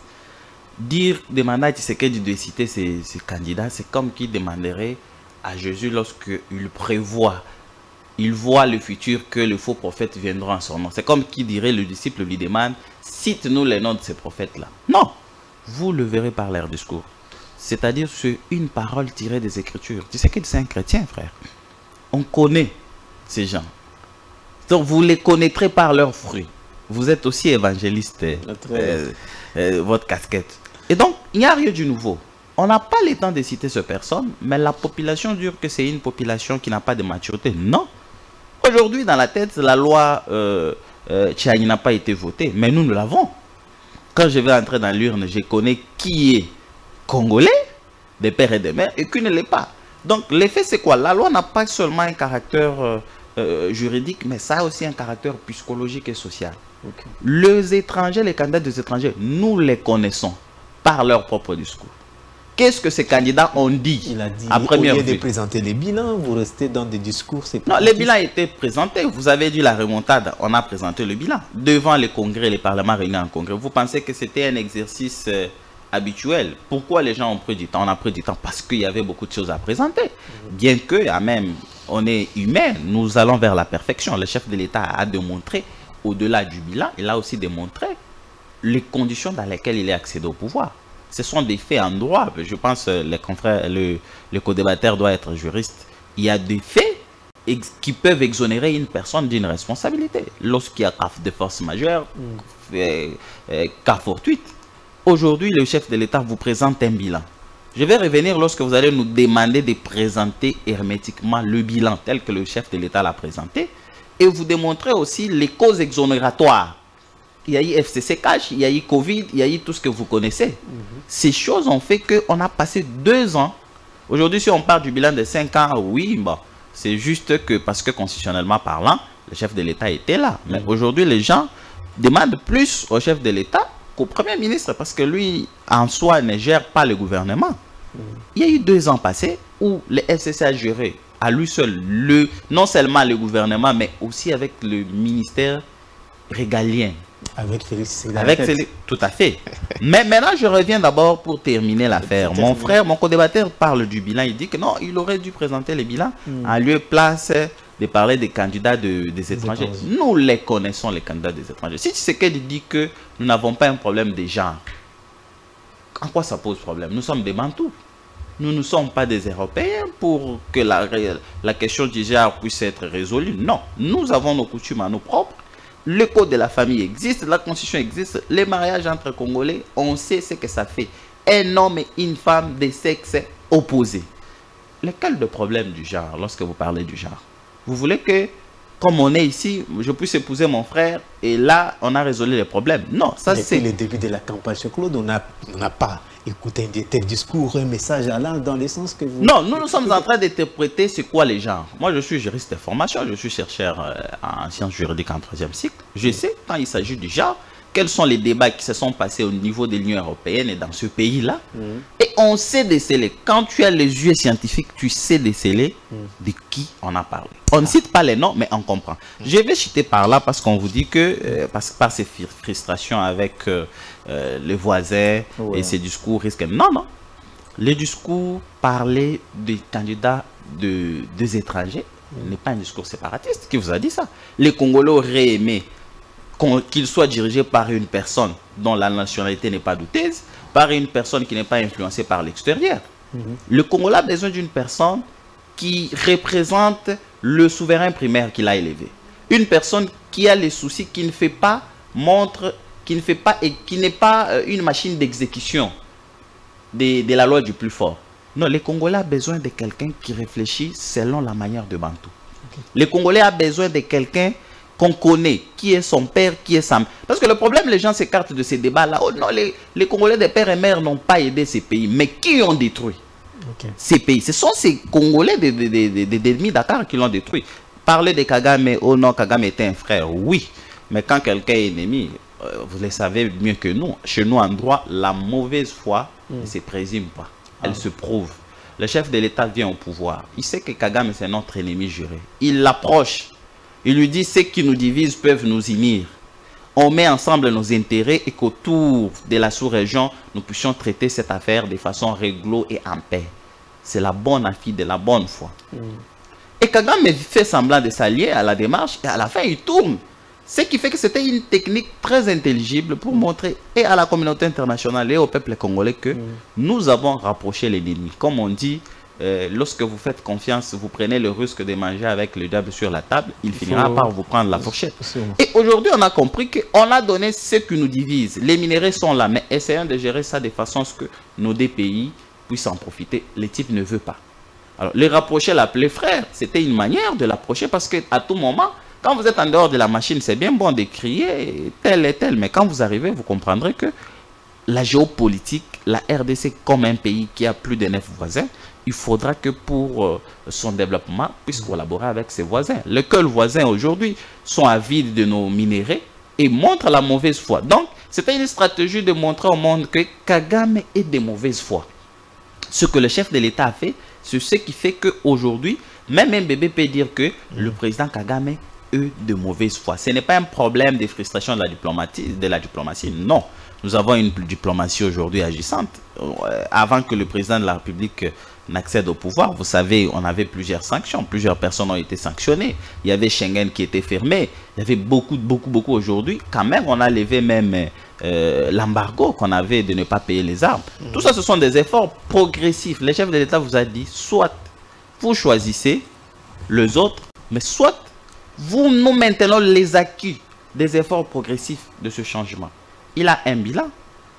Dire, demander à Tshisekedi de citer ses, candidats, c'est comme qui demanderait à Jésus lorsqu'il prévoit, il voit le futur que le faux prophète viendra en son nom. C'est comme qui dirait, le disciple lui demande, cite-nous les noms de ces prophètes-là. Non, vous le verrez par leur discours. C'est-à-dire sur une parole tirée des Écritures. Tshisekedi, c'est un chrétien, frère. On connaît ces gens. Donc vous les connaîtrez par leurs fruits. Vous êtes aussi évangéliste, euh, euh, votre casquette. Et donc, il n'y a rien du nouveau. On n'a pas le temps de citer ces personnes, mais la population dure que c'est une population qui n'a pas de maturité. Non. Aujourd'hui, dans la tête, la loi euh, euh n'a pas été votée, mais nous, nous l'avons. Quand je vais entrer dans l'urne, je connais qui est congolais, des pères et des mères, et qui ne l'est pas. Donc, l'effet, c'est quoi? La loi n'a pas seulement un caractère euh, euh, juridique, mais ça a aussi un caractère psychologique et social. Les étrangers, les candidats des étrangers, nous les connaissons par leur propre discours. Qu'est-ce que ces candidats ont dit, Il a dit à première au lieu de présenter les bilans, vous restez dans des discours. Non, les bilans étaient présentés. Vous avez dit la remontade. On a présenté le bilan devant les congrès, les parlements réunis en congrès. Vous pensez que c'était un exercice euh, habituel Pourquoi les gens ont pris du temps? On a pris du temps parce qu'il y avait beaucoup de choses à présenter. Bien que, même, on est humain, nous allons vers la perfection. Le chef de l'État a démontré, au-delà du bilan, il a aussi démontré les conditions dans lesquelles il est accédé au pouvoir. Ce sont des faits en droit. Je pense que les confrères, le, le co-débatteur doit être juriste. Il y a des faits qui peuvent exonérer une personne d'une responsabilité. Lorsqu'il y a cas de force majeure, mm. cas fortuite. Aujourd'hui, le chef de l'État vous présente un bilan. Je vais revenir lorsque vous allez nous demander de présenter hermétiquement le bilan tel que le chef de l'État l'a présenté et vous démontrer aussi les causes exonératoires. Il y a eu FCC Cash, il y a eu Covid, il y a eu tout ce que vous connaissez. Ces choses ont fait qu'on a passé deux ans. Aujourd'hui, si on parle du bilan de cinq ans, oui, bon, c'est juste que parce que constitutionnellement parlant, le chef de l'État était là. Mais mhm. aujourd'hui, les gens demandent plus au chef de l'État qu'au Premier ministre parce que lui, en soi, ne gère pas le gouvernement. Mhm. Il y a eu deux ans passés où le FCC a géré à lui seul, le, non seulement le gouvernement, mais aussi avec le ministère régalien. Avec Félix Avec Félix, tout à fait. mais maintenant, je reviens d'abord pour terminer l'affaire. Mon frère, mon co-débatteur parle du bilan. Il dit que non, il aurait dû présenter les bilans hmm. en lieu place de parler des candidats des étrangers. Nous les connaissons, les candidats des étrangers. Si qu'elle dit que nous n'avons pas un problème de genre, en quoi ça pose problème? Nous sommes des Bantous. Nous ne sommes pas des Européens pour que la, la question du genre puisse être résolue. Non, nous avons nos coutumes à nous propres. Le code de la famille existe, la constitution existe, les mariages entre Congolais, on sait ce que ça fait. Un homme et une femme de sexe opposé. Lequel de problème du genre lorsque vous parlez du genre Vous voulez que, comme on est ici, je puisse épouser mon frère et là, on a résolu les problèmes Non, ça c'est... le début de la campagne, Claude, on n'a pas écouter un tel discours, un message allant dans le sens que vous... Non, nous, nous sommes en train d'interpréter c'est quoi les gens. Moi, je suis juriste de formation, je suis chercheur euh, en sciences juridiques en troisième cycle. Je sais, quand il s'agit du genre, quels sont les débats qui se sont passés au niveau de l'Union européenne et dans ce pays-là. Mhm. Et on sait déceler. Quand tu as les yeux scientifiques, tu sais déceler mhm. de qui on a parlé. On ne cite pas les noms, mais on comprend. Mhm. Je vais citer par là parce qu'on vous dit que, euh, parce, par ces frustrations avec euh, euh, les voisins et ces discours risquent... Non, non. Les discours parler des candidats de, des étrangers n'est pas un discours séparatiste. Qui vous a dit ça Les Congolais auraient aimé qu'il soit dirigé par une personne dont la nationalité n'est pas douteuse, par une personne qui n'est pas influencée par l'extérieur. Mhm. Le Congolais a besoin d'une personne qui représente le souverain primaire qu'il a élevé. Une personne qui a les soucis, qui ne fait pas, montre, qui ne fait pas, et qui n'est pas euh, une machine d'exécution de, la loi du plus fort. Non, les Congolais ont besoin de quelqu'un qui réfléchit selon la manière de Bantou. Les Congolais ont besoin de quelqu'un qu'on connaît, qui est son père, qui est sa mère. Parce que le problème, les gens s'écartent de ces débats-là. Oh non, les, les, Congolais des pères et mères n'ont pas aidé ces pays. Mais qui ont détruit ces pays? Ce sont ces Congolais des, des, Dakar qui l'ont détruit. Parler de Kagame, oh non, Kagame était un frère, oui. Mais quand quelqu'un est ennemi, euh, vous le savez mieux que nous. Chez nous, en droit, la mauvaise foi ne hmm. se présume pas. Elle ah. se prouve. Le chef de l'État vient au pouvoir. Il sait que Kagame, c'est notre ennemi juré. Il l'approche il lui dit, ceux qui nous divisent peuvent nous unir. On met ensemble nos intérêts et qu'autour de la sous-région, nous puissions traiter cette affaire de façon réglo et en paix. C'est la bonne affaire de la bonne foi. Mm. Et Kagame fait semblant de s'allier à la démarche et à la fin, il tourne. Ce qui fait que c'était une technique très intelligible pour montrer et à la communauté internationale et au peuple congolais que mm. nous avons rapproché l'ennemi. Comme on dit, euh, lorsque vous faites confiance, vous prenez le risque de manger avec le diable sur la table, il finira par vous prendre la fourchette. Et aujourd'hui, on a compris qu'on a donné ce qui nous divise. Les minéraux sont là, mais essayons de gérer ça de façon à ce que nos deux pays puissent en profiter. Les types ne veulent pas. Alors, les rapprocher, l'appeler frère, c'était une manière de l'approcher parce qu'à tout moment, quand vous êtes en dehors de la machine, c'est bien bon de crier tel et tel, mais quand vous arrivez, vous comprendrez que la géopolitique, la RDC comme un pays qui a plus de neuf voisins, il faudra que pour euh, son développement puisse collaborer avec ses voisins. Lesquels voisins aujourd'hui sont avides de nos minéraux et montrent la mauvaise foi. Donc, c'était une stratégie de montrer au monde que Kagame est de mauvaise foi. Ce que le chef de l'État a fait, c'est ce qui fait qu'aujourd'hui, même un bébé peut dire que le président Kagame est de mauvaise foi. Ce n'est pas un problème de frustration de la diplomatie, non. Nous avons une diplomatie aujourd'hui agissante. Euh, avant que le président de la République n'accède au pouvoir, vous savez, on avait plusieurs sanctions, plusieurs personnes ont été sanctionnées. Il y avait Schengen qui était fermé, il y avait beaucoup, beaucoup, beaucoup aujourd'hui. Quand même, on a levé même euh, l'embargo qu'on avait de ne pas payer les armes. Mhm. Tout ça, ce sont des efforts progressifs. Le chef de l'État vous a dit, soit vous choisissez les autres, mais soit vous nous maintenons les acquis des efforts progressifs de ce changement. Il a un bilan.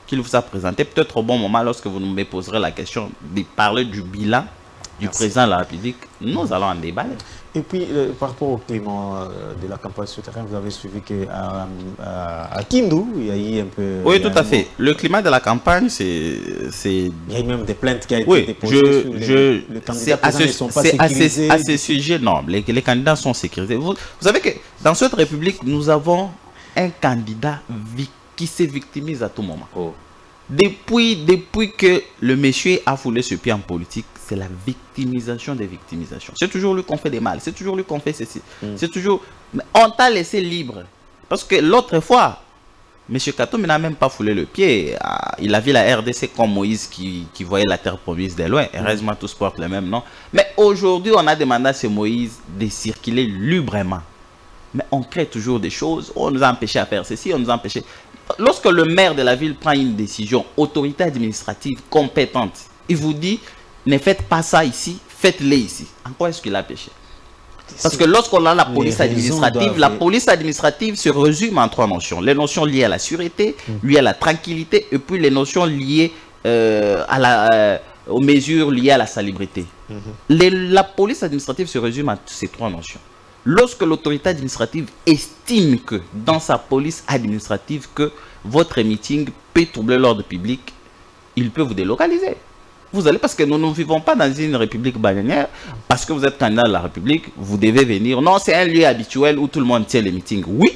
Qu'il vous a présenté. Peut-être au bon moment, lorsque vous me poserez la question de parler du bilan du président de la République, nous allons en débattre. Et puis, euh, par rapport au climat euh, de la campagne souterraine, vous avez suivi qu'à à, Kindu, il y a eu un peu... Oui, tout à fait. Le climat de la campagne, c'est... Il y a eu même des plaintes qui ont été déposées je, sur les, je, les candidats à ce, ne sont pas à sécurisés. ce, à ce sujet, non, les, les candidats sont sécurisés. Vous, vous, savez que dans cette République, nous avons un candidat qui se victimise à tout moment. Oh. Depuis, depuis que le monsieur a foulé ce pied en politique, c'est la victimisation des victimisations. C'est toujours lui qu'on fait des mal, c'est toujours lui qu'on fait ceci. Mm. C'est toujours... Mais on t'a laissé libre. Parce que l'autre fois, M. Kato n'a même pas foulé le pied. Ah, Il a vu la RDC comme Moïse qui, qui voyait la terre promise de loin. Heureusement, tous portent le même nom. Mais aujourd'hui, on a demandé à ce Moïse de circuler librement. Mais on crée toujours des choses. On nous a empêché à faire ceci, on nous a empêché. Lorsque le maire de la ville prend une décision, autorité administrative compétente, il vous dit ne faites pas ça ici, faites-le ici. En quoi est-ce qu'il a péché? Parce que lorsqu'on a la police administrative, la police administrative se résume en trois notions. Les notions liées à la sûreté, Mm. liées à la tranquillité, et puis les notions liées euh, à la, euh, aux mesures liées à la salubrité. Mm-hmm. La police administrative se résume à ces trois notions. Lorsque l'autorité administrative estime que dans sa police administrative que votre meeting peut troubler l'ordre public, il peut vous délocaliser. Vous allez parce que nous ne vivons pas dans une république bananière, parce que vous êtes candidat de la république, vous devez venir. Non, c'est un lieu habituel où tout le monde tient les meetings. Oui,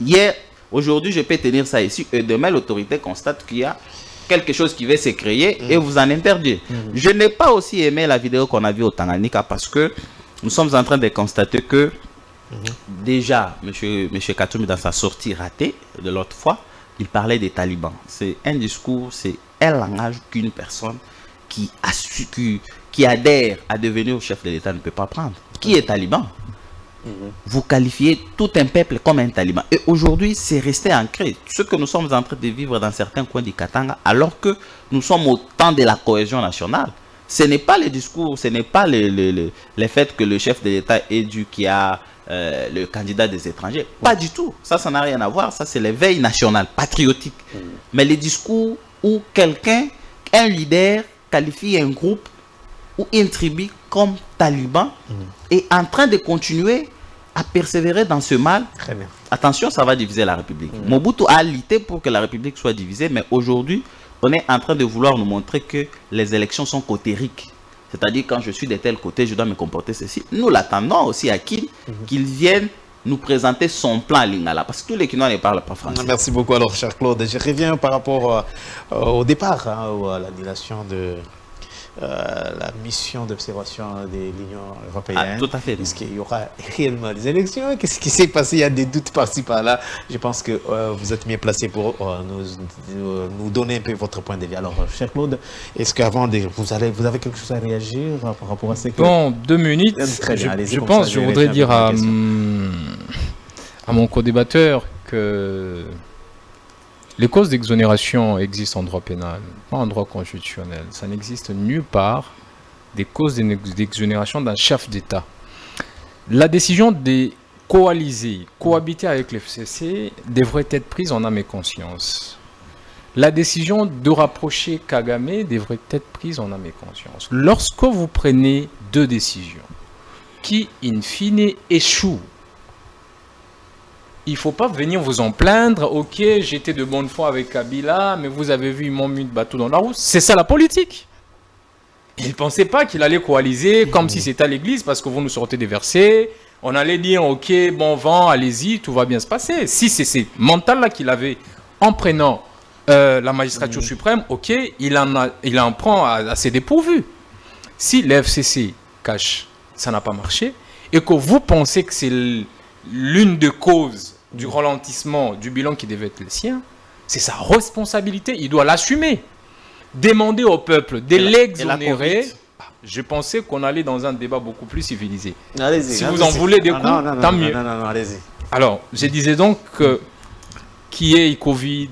hier, aujourd'hui, je peux tenir ça ici, et demain, l'autorité constate qu'il y a quelque chose qui va se créer et vous en interdire. Je n'ai pas aussi aimé la vidéo qu'on a vue au Tanganyika parce que nous sommes en train de constater que déjà, M. Monsieur, Katoumi, dans sa sortie ratée de l'autre fois, il parlait des talibans. C'est un discours, c'est un langage qu'une personne qui, a su- qui, qui adhère à devenir chef de l'État ne peut pas prendre. Qui est taliban? Vous qualifiez tout un peuple comme un taliban. Et aujourd'hui, c'est resté ancré. Ce que nous sommes en train de vivre dans certains coins du Katanga, alors que nous sommes au temps de la cohésion nationale. Ce n'est pas le discours, ce n'est pas le, le, le- le fait que le chef de l'État est du qui a euh, le candidat des étrangers. Pas du tout. Ça, ça n'a rien à voir. Ça, c'est l'éveil national, patriotique. Mais les discours où quelqu'un, un leader, qualifie un groupe ou une tribu comme taliban est en train de continuer à persévérer dans ce mal Très bien. Attention, ça va diviser la République. Mobutu a lutté pour que la République soit divisée, mais aujourd'hui, on est en train de vouloir nous montrer que les élections sont cotériques. C'est-à-dire, quand je suis de tel côté, je dois me comporter ceci. Nous l'attendons aussi à Kim, qu'il vienne nous présenter son plan à Lingala, parce que tous les Kinois ne parlent pas français. Merci beaucoup alors, cher Claude. Je reviens par rapport euh, euh, au départ, hein, ou à l'annulation de euh, la mission d'observation de l'Union européenne. Ah, tout à fait. Est-ce qu'il y aura réellement des élections? Qu'est-ce qui s'est passé? Il y a des doutes par-ci par-là. Je pense que euh, vous êtes mieux placé pour euh, nous, donner un peu votre point de vue. Alors, cher Claude, est-ce qu'avant de vous allez, vous avez quelque chose à réagir par rapport à ce que Bon, deux minutes. Très bien, je pense, ça, je voudrais dire à hum, à mon co-débatteur que les causes d'exonération existent en droit pénal, pas en droit constitutionnel. Ça n'existe nulle part des causes d'ex- d'exonération d'un chef d'État. La décision de coaliser, cohabiter avec l'FCC devrait être prise en âme et conscience. La décision de rapprocher Kagame devrait être prise en âme et conscience. Lorsque vous prenez deux décisions qui, in fine, échouent, il ne faut pas venir vous en plaindre. Ok, j'étais de bonne foi avec Kabila, mais vous avez vu, ils m'ont mis de bateau dans la roue. C'est ça la politique. Il ne pensait pas qu'il allait coaliser comme si c'était à l'église parce que vous nous sortez des versets. On allait dire, ok, bon vent, allez-y, tout va bien se passer. Si c'est ce mental-là qu'il avait en prenant euh, la magistrature suprême, ok, il en, a, il en prend à, à ses dépourvus. Si l'FCC cache, ça n'a pas marché, et que vous pensez que c'est l'une des causes du ralentissement du bilan qui devait être le sien, c'est sa responsabilité, il doit l'assumer. Demander au peuple de l'exonérer, je pensais qu'on allait dans un débat beaucoup plus civilisé. Allez-y, Si vous en voulez des Ah, coups, non, non, non, tant mieux. Non, non, non, allez-y. Alors, je disais donc que qui est Covid,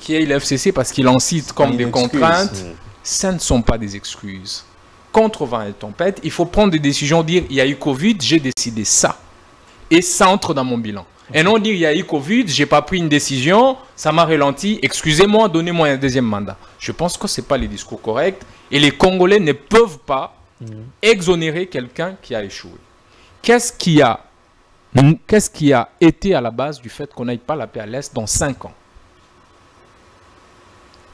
qui est l'FCC parce qu'il en cite comme des excuse. contraintes, ça ne sont pas des excuses. Contre vent et tempête, il faut prendre des décisions, dire il y a eu Covid, j'ai décidé ça. Et ça entre dans mon bilan. Et non dire il y a eu Covid, j'ai pas pris une décision, ça m'a ralenti, excusez-moi, donnez-moi un deuxième mandat. Je pense que ce n'est pas les discours corrects et les Congolais ne peuvent pas mm. exonérer quelqu'un qui a échoué. Qu'est-ce qui a, qu'est-ce qui a été à la base du fait qu'on n'aille pas la paix à l'Est dans cinq ans?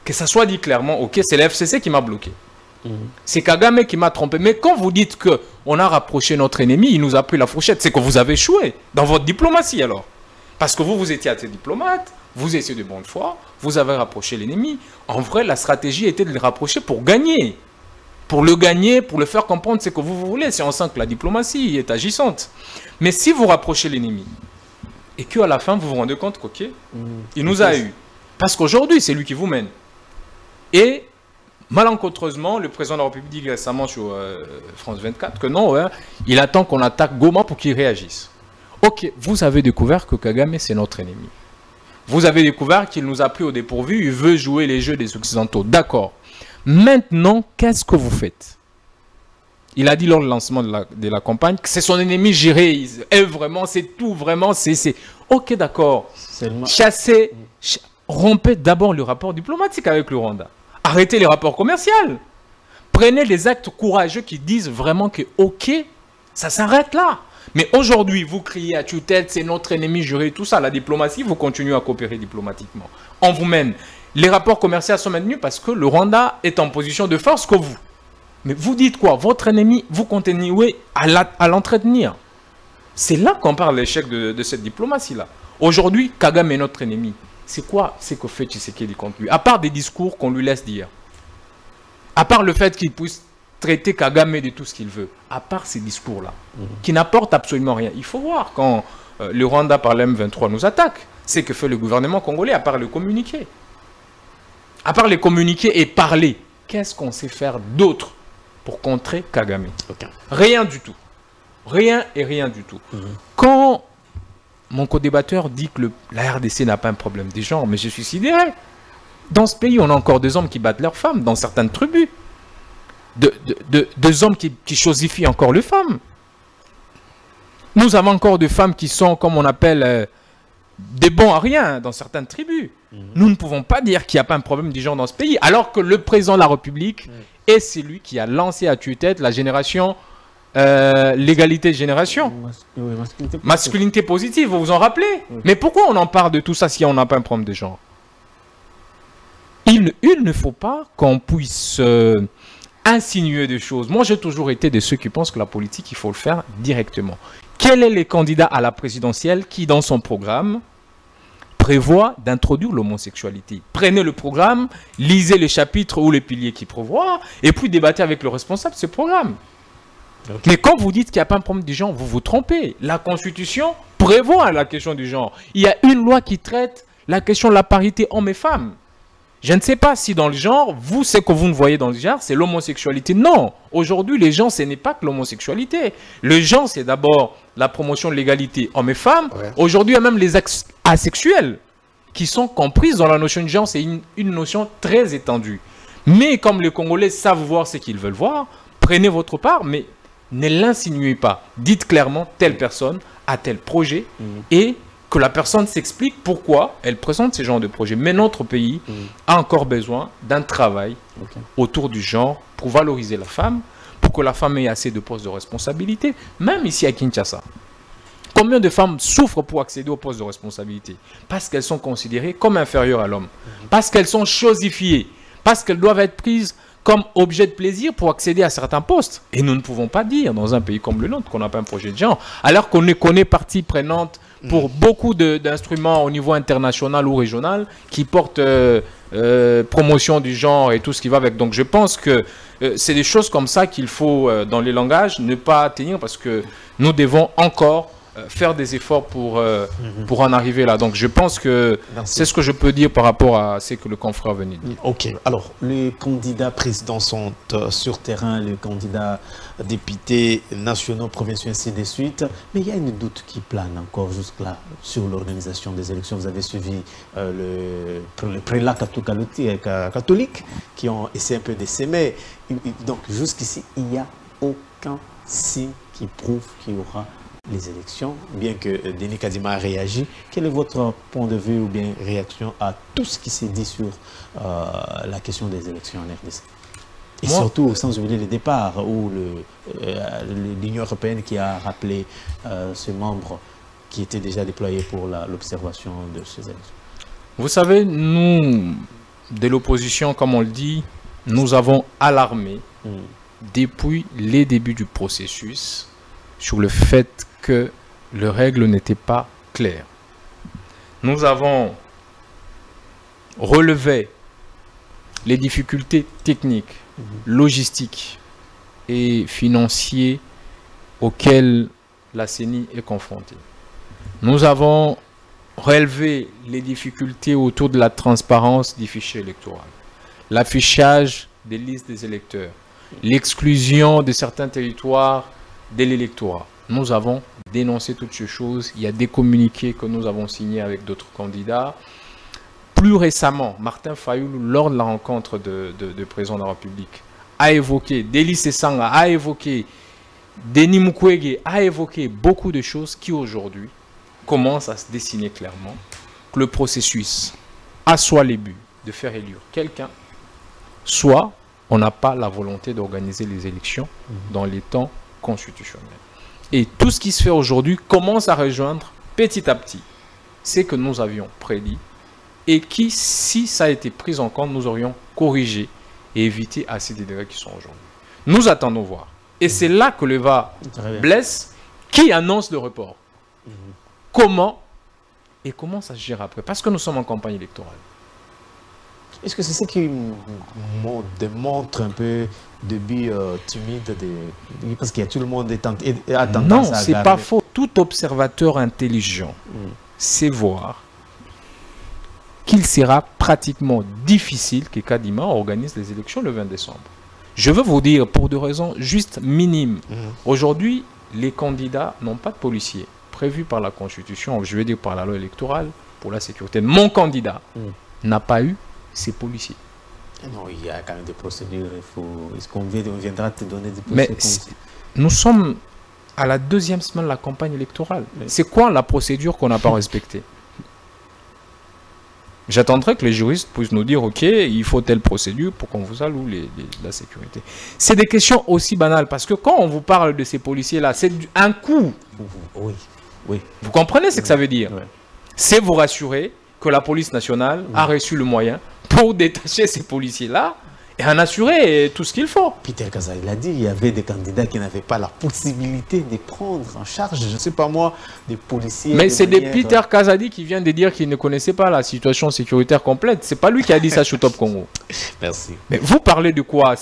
Que ça soit dit clairement, ok, c'est l'FCC qui m'a bloqué. C'est Kagame qui m'a trompé. Mais quand vous dites qu'on a rapproché notre ennemi, il nous a pris la fourchette, c'est que vous avez échoué dans votre diplomatie alors. Parce que vous, vous étiez assez diplomate, vous étiez de bonne foi, vous avez rapproché l'ennemi. En vrai, la stratégie était de le rapprocher pour gagner. Pour le gagner, pour le faire comprendre ce que vous voulez. C'est en sent que la diplomatie est agissante. Mais si vous rapprochez l'ennemi, et qu'à la fin, vous vous rendez compte qu'ok, mm. il nous a eu. Parce qu'aujourd'hui, c'est lui qui vous mène. Et Malencontreusement, le président de la République dit récemment sur euh, France 24 que non, il attend qu'on attaque Goma pour qu'il réagisse. Ok, vous avez découvert que Kagame, c'est notre ennemi. Vous avez découvert qu'il nous a pris au dépourvu, il veut jouer les jeux des Occidentaux. D'accord. Maintenant, qu'est-ce que vous faites? Il a dit lors du lancement de la, campagne que c'est son ennemi géré. Et vraiment, c'est tout, vraiment, c'est... Ok, d'accord. Chassez, rompez d'abord le rapport diplomatique avec le Rwanda. Arrêtez les rapports commerciaux. Prenez des actes courageux qui disent vraiment que, ok, ça s'arrête là. Mais aujourd'hui, vous criez à tue-tête, c'est notre ennemi juré, tout ça. La diplomatie, vous continuez à coopérer diplomatiquement. En vous-même. Les rapports commerciaux sont maintenus parce que le Rwanda est en position de force que vous. Mais vous dites quoi? Votre ennemi, vous continuez à l'entretenir. C'est là qu'on parle l'échec de, de cette diplomatie-là. Aujourd'hui, Kagame est notre ennemi. C'est quoi ce que fait Tshisekedi contre lui À part des discours qu'on lui laisse dire? À part le fait qu'il puisse traiter Kagame de tout ce qu'il veut. À part ces discours-là, mhm. qui n'apportent absolument rien. Il faut voir quand euh, le Rwanda par l'M23 nous attaque, c'est que fait le gouvernement congolais à part le communiquer. À part les communiquer et parler, qu'est-ce qu'on sait faire d'autre pour contrer Kagame? Rien du tout. Rien et rien du tout. Mhm. Quand mon co-débatteur dit que la RDC n'a pas un problème des genres, mais je suis sidéré. Dans ce pays, on a encore des hommes qui battent leurs femmes, dans certaines tribus. De, deux hommes qui, qui chosifient encore les femmes. Nous avons encore des femmes qui sont, comme on appelle, euh, des bons à rien dans certaines tribus. Mhm. Nous ne pouvons pas dire qu'il n'y a pas un problème des genres dans ce pays, alors que le président de la République est celui qui a lancé à tue-tête la génération euh, l'égalité de génération. masculinité, positive. vous vous en rappelez Mais pourquoi on en parle de tout ça si on n'a pas un problème de genre? Il, il, ne faut pas qu'on puisse euh, insinuer des choses. Moi, j'ai toujours été de ceux qui pensent que la politique, il faut le faire directement. Quel est le candidat à la présidentielle qui, dans son programme, prévoit d'introduire l'homosexualité? Prenez le programme, lisez les chapitres ou les piliers qui prévoient, et puis débattez avec le responsable de ce programme. Mais quand vous dites qu'il n'y a pas un problème du genre, vous vous trompez. La Constitution prévoit la question du genre. Il y a une loi qui traite la question de la parité hommes et femmes. Je ne sais pas si dans le genre, vous, ce que vous ne voyez dans le genre, c'est l'homosexualité. Non. Aujourd'hui, les gens, ce n'est pas que l'homosexualité. Le genre, c'est d'abord la promotion de l'égalité hommes et femmes. Aujourd'hui, il y a même les asexuels qui sont comprises dans la notion de genre. C'est une, une notion très étendue. Mais comme les Congolais savent voir ce qu'ils veulent voir, prenez votre part, mais ne l'insinuez pas. Dites clairement, telle personne a tel projet mm. et que la personne s'explique pourquoi elle présente ce genre de projet. Mais notre pays mm. a encore besoin d'un travail autour du genre pour valoriser la femme, pour que la femme ait assez de postes de responsabilité, même ici à Kinshasa. Combien de femmes souffrent pour accéder aux postes de responsabilité? Parce qu'elles sont considérées comme inférieures à l'homme, mm. parce qu'elles sont chosifiées, parce qu'elles doivent être prises comme objet de plaisir pour accéder à certains postes. Et nous ne pouvons pas dire, dans un pays comme le nôtre, qu'on n'a pas un projet de genre, alors qu'on est connaît partie prenante pour mm. beaucoup d'instruments au niveau international ou régional qui portent euh, euh, promotion du genre et tout ce qui va avec. Donc je pense que euh, c'est des choses comme ça qu'il faut, dans les langages, ne pas tenir parce que nous devons encore faire des efforts pour, euh, mhm. pour en arriver là. Donc je pense que c'est ce que je peux dire par rapport à ce que le confrère venait de dire. Ok, alors les candidats présidents sont euh, sur terrain, les candidats députés nationaux, provinciaux, ainsi de suite. Mais il y a une doute qui plane encore jusque-là sur l'organisation des élections. Vous avez suivi le, le prélat catholique qui ont essayé un peu d'essaimer. Donc jusqu'ici, il n'y a aucun signe qui prouve qu'il y aura les élections, bien que euh, Denis Kadima a réagi. Quel est votre point de vue ou bien réaction à tout ce qui s'est dit sur euh, la question des élections en RDC et surtout, sans oublier le départ, où euh, l'Union européenne qui a rappelé ce membre qui était déjà déployé pour l'observation de ces élections. Vous savez, nous, de l'opposition, comme on le dit, nous avons alarmé hmm. depuis les débuts du processus sur le fait que les règles n'étaient pas claires. Nous avons relevé les difficultés techniques, logistiques et financières auxquelles la CENI est confrontée. Nous avons relevé les difficultés autour de la transparence des fichiers électoraux, l'affichage des listes des électeurs, l'exclusion de certains territoires de l'électorat. Nous avons dénoncé toutes ces choses. Il y a des communiqués que nous avons signés avec d'autres candidats. Plus récemment, Martin Fayoulou, lors de la rencontre de, président de la République, a évoqué, Delis Sanga a évoqué, Denis Mukwege a évoqué beaucoup de choses qui aujourd'hui commencent à se dessiner clairement. Le processus a soit les buts de faire élire quelqu'un, soit on n'a pas la volonté d'organiser les élections dans les temps constitutionnels. Et tout ce qui se fait aujourd'hui commence à rejoindre petit à petit ce que nous avions prédit et qui, si ça a été pris en compte, nous aurions corrigé et évité assez des dégâts qui sont aujourd'hui. Nous attendons voir. Et c'est là que le va blesse qui annonce le report. Mhm. Comment et comment ça se gère après? Parce que nous sommes en campagne électorale. Est-ce que c'est ce qui démontre un peu début euh, timide parce qu'il y a tout le monde est a tendance non, c'est pas faux. Tout observateur intelligent mm. sait voir qu'il sera pratiquement difficile que Kadima organise les élections le 20 décembre. Je veux vous dire, pour des raisons juste minimes, mm. aujourd'hui, les candidats n'ont pas de policiers prévus par la Constitution, je veux dire par la loi électorale, pour la sécurité. Mon candidat mm. n'a pas eu ses policiers. Non, il y a quand même des procédures. Est-ce qu'on viendra te donner des procédures Mais nous sommes à la deuxième semaine de la campagne électorale. C'est quoi la procédure qu'on n'a pas respectée? J'attendrai que les juristes puissent nous dire, OK, il faut telle procédure pour qu'on vous alloue les, la sécurité. C'est des questions aussi banales, parce que quand on vous parle de ces policiers-là, c'est un coup. Oui, oui. Vous comprenez ce que ça veut dire? C'est vous rassurer que la police nationale a reçu le moyen pour détacher ces policiers-là et en assurer tout ce qu'il faut. Peter Kaza, il a dit il y avait des candidats qui n'avaient pas la possibilité de prendre en charge, je ne sais pas moi, des policiers. Mais c'est Peter Kazadi qui vient de dire qu'il ne connaissait pas la situation sécuritaire complète. C'est pas lui qui a dit ça sur Top Congo. Merci. Mais vous parlez de quoi?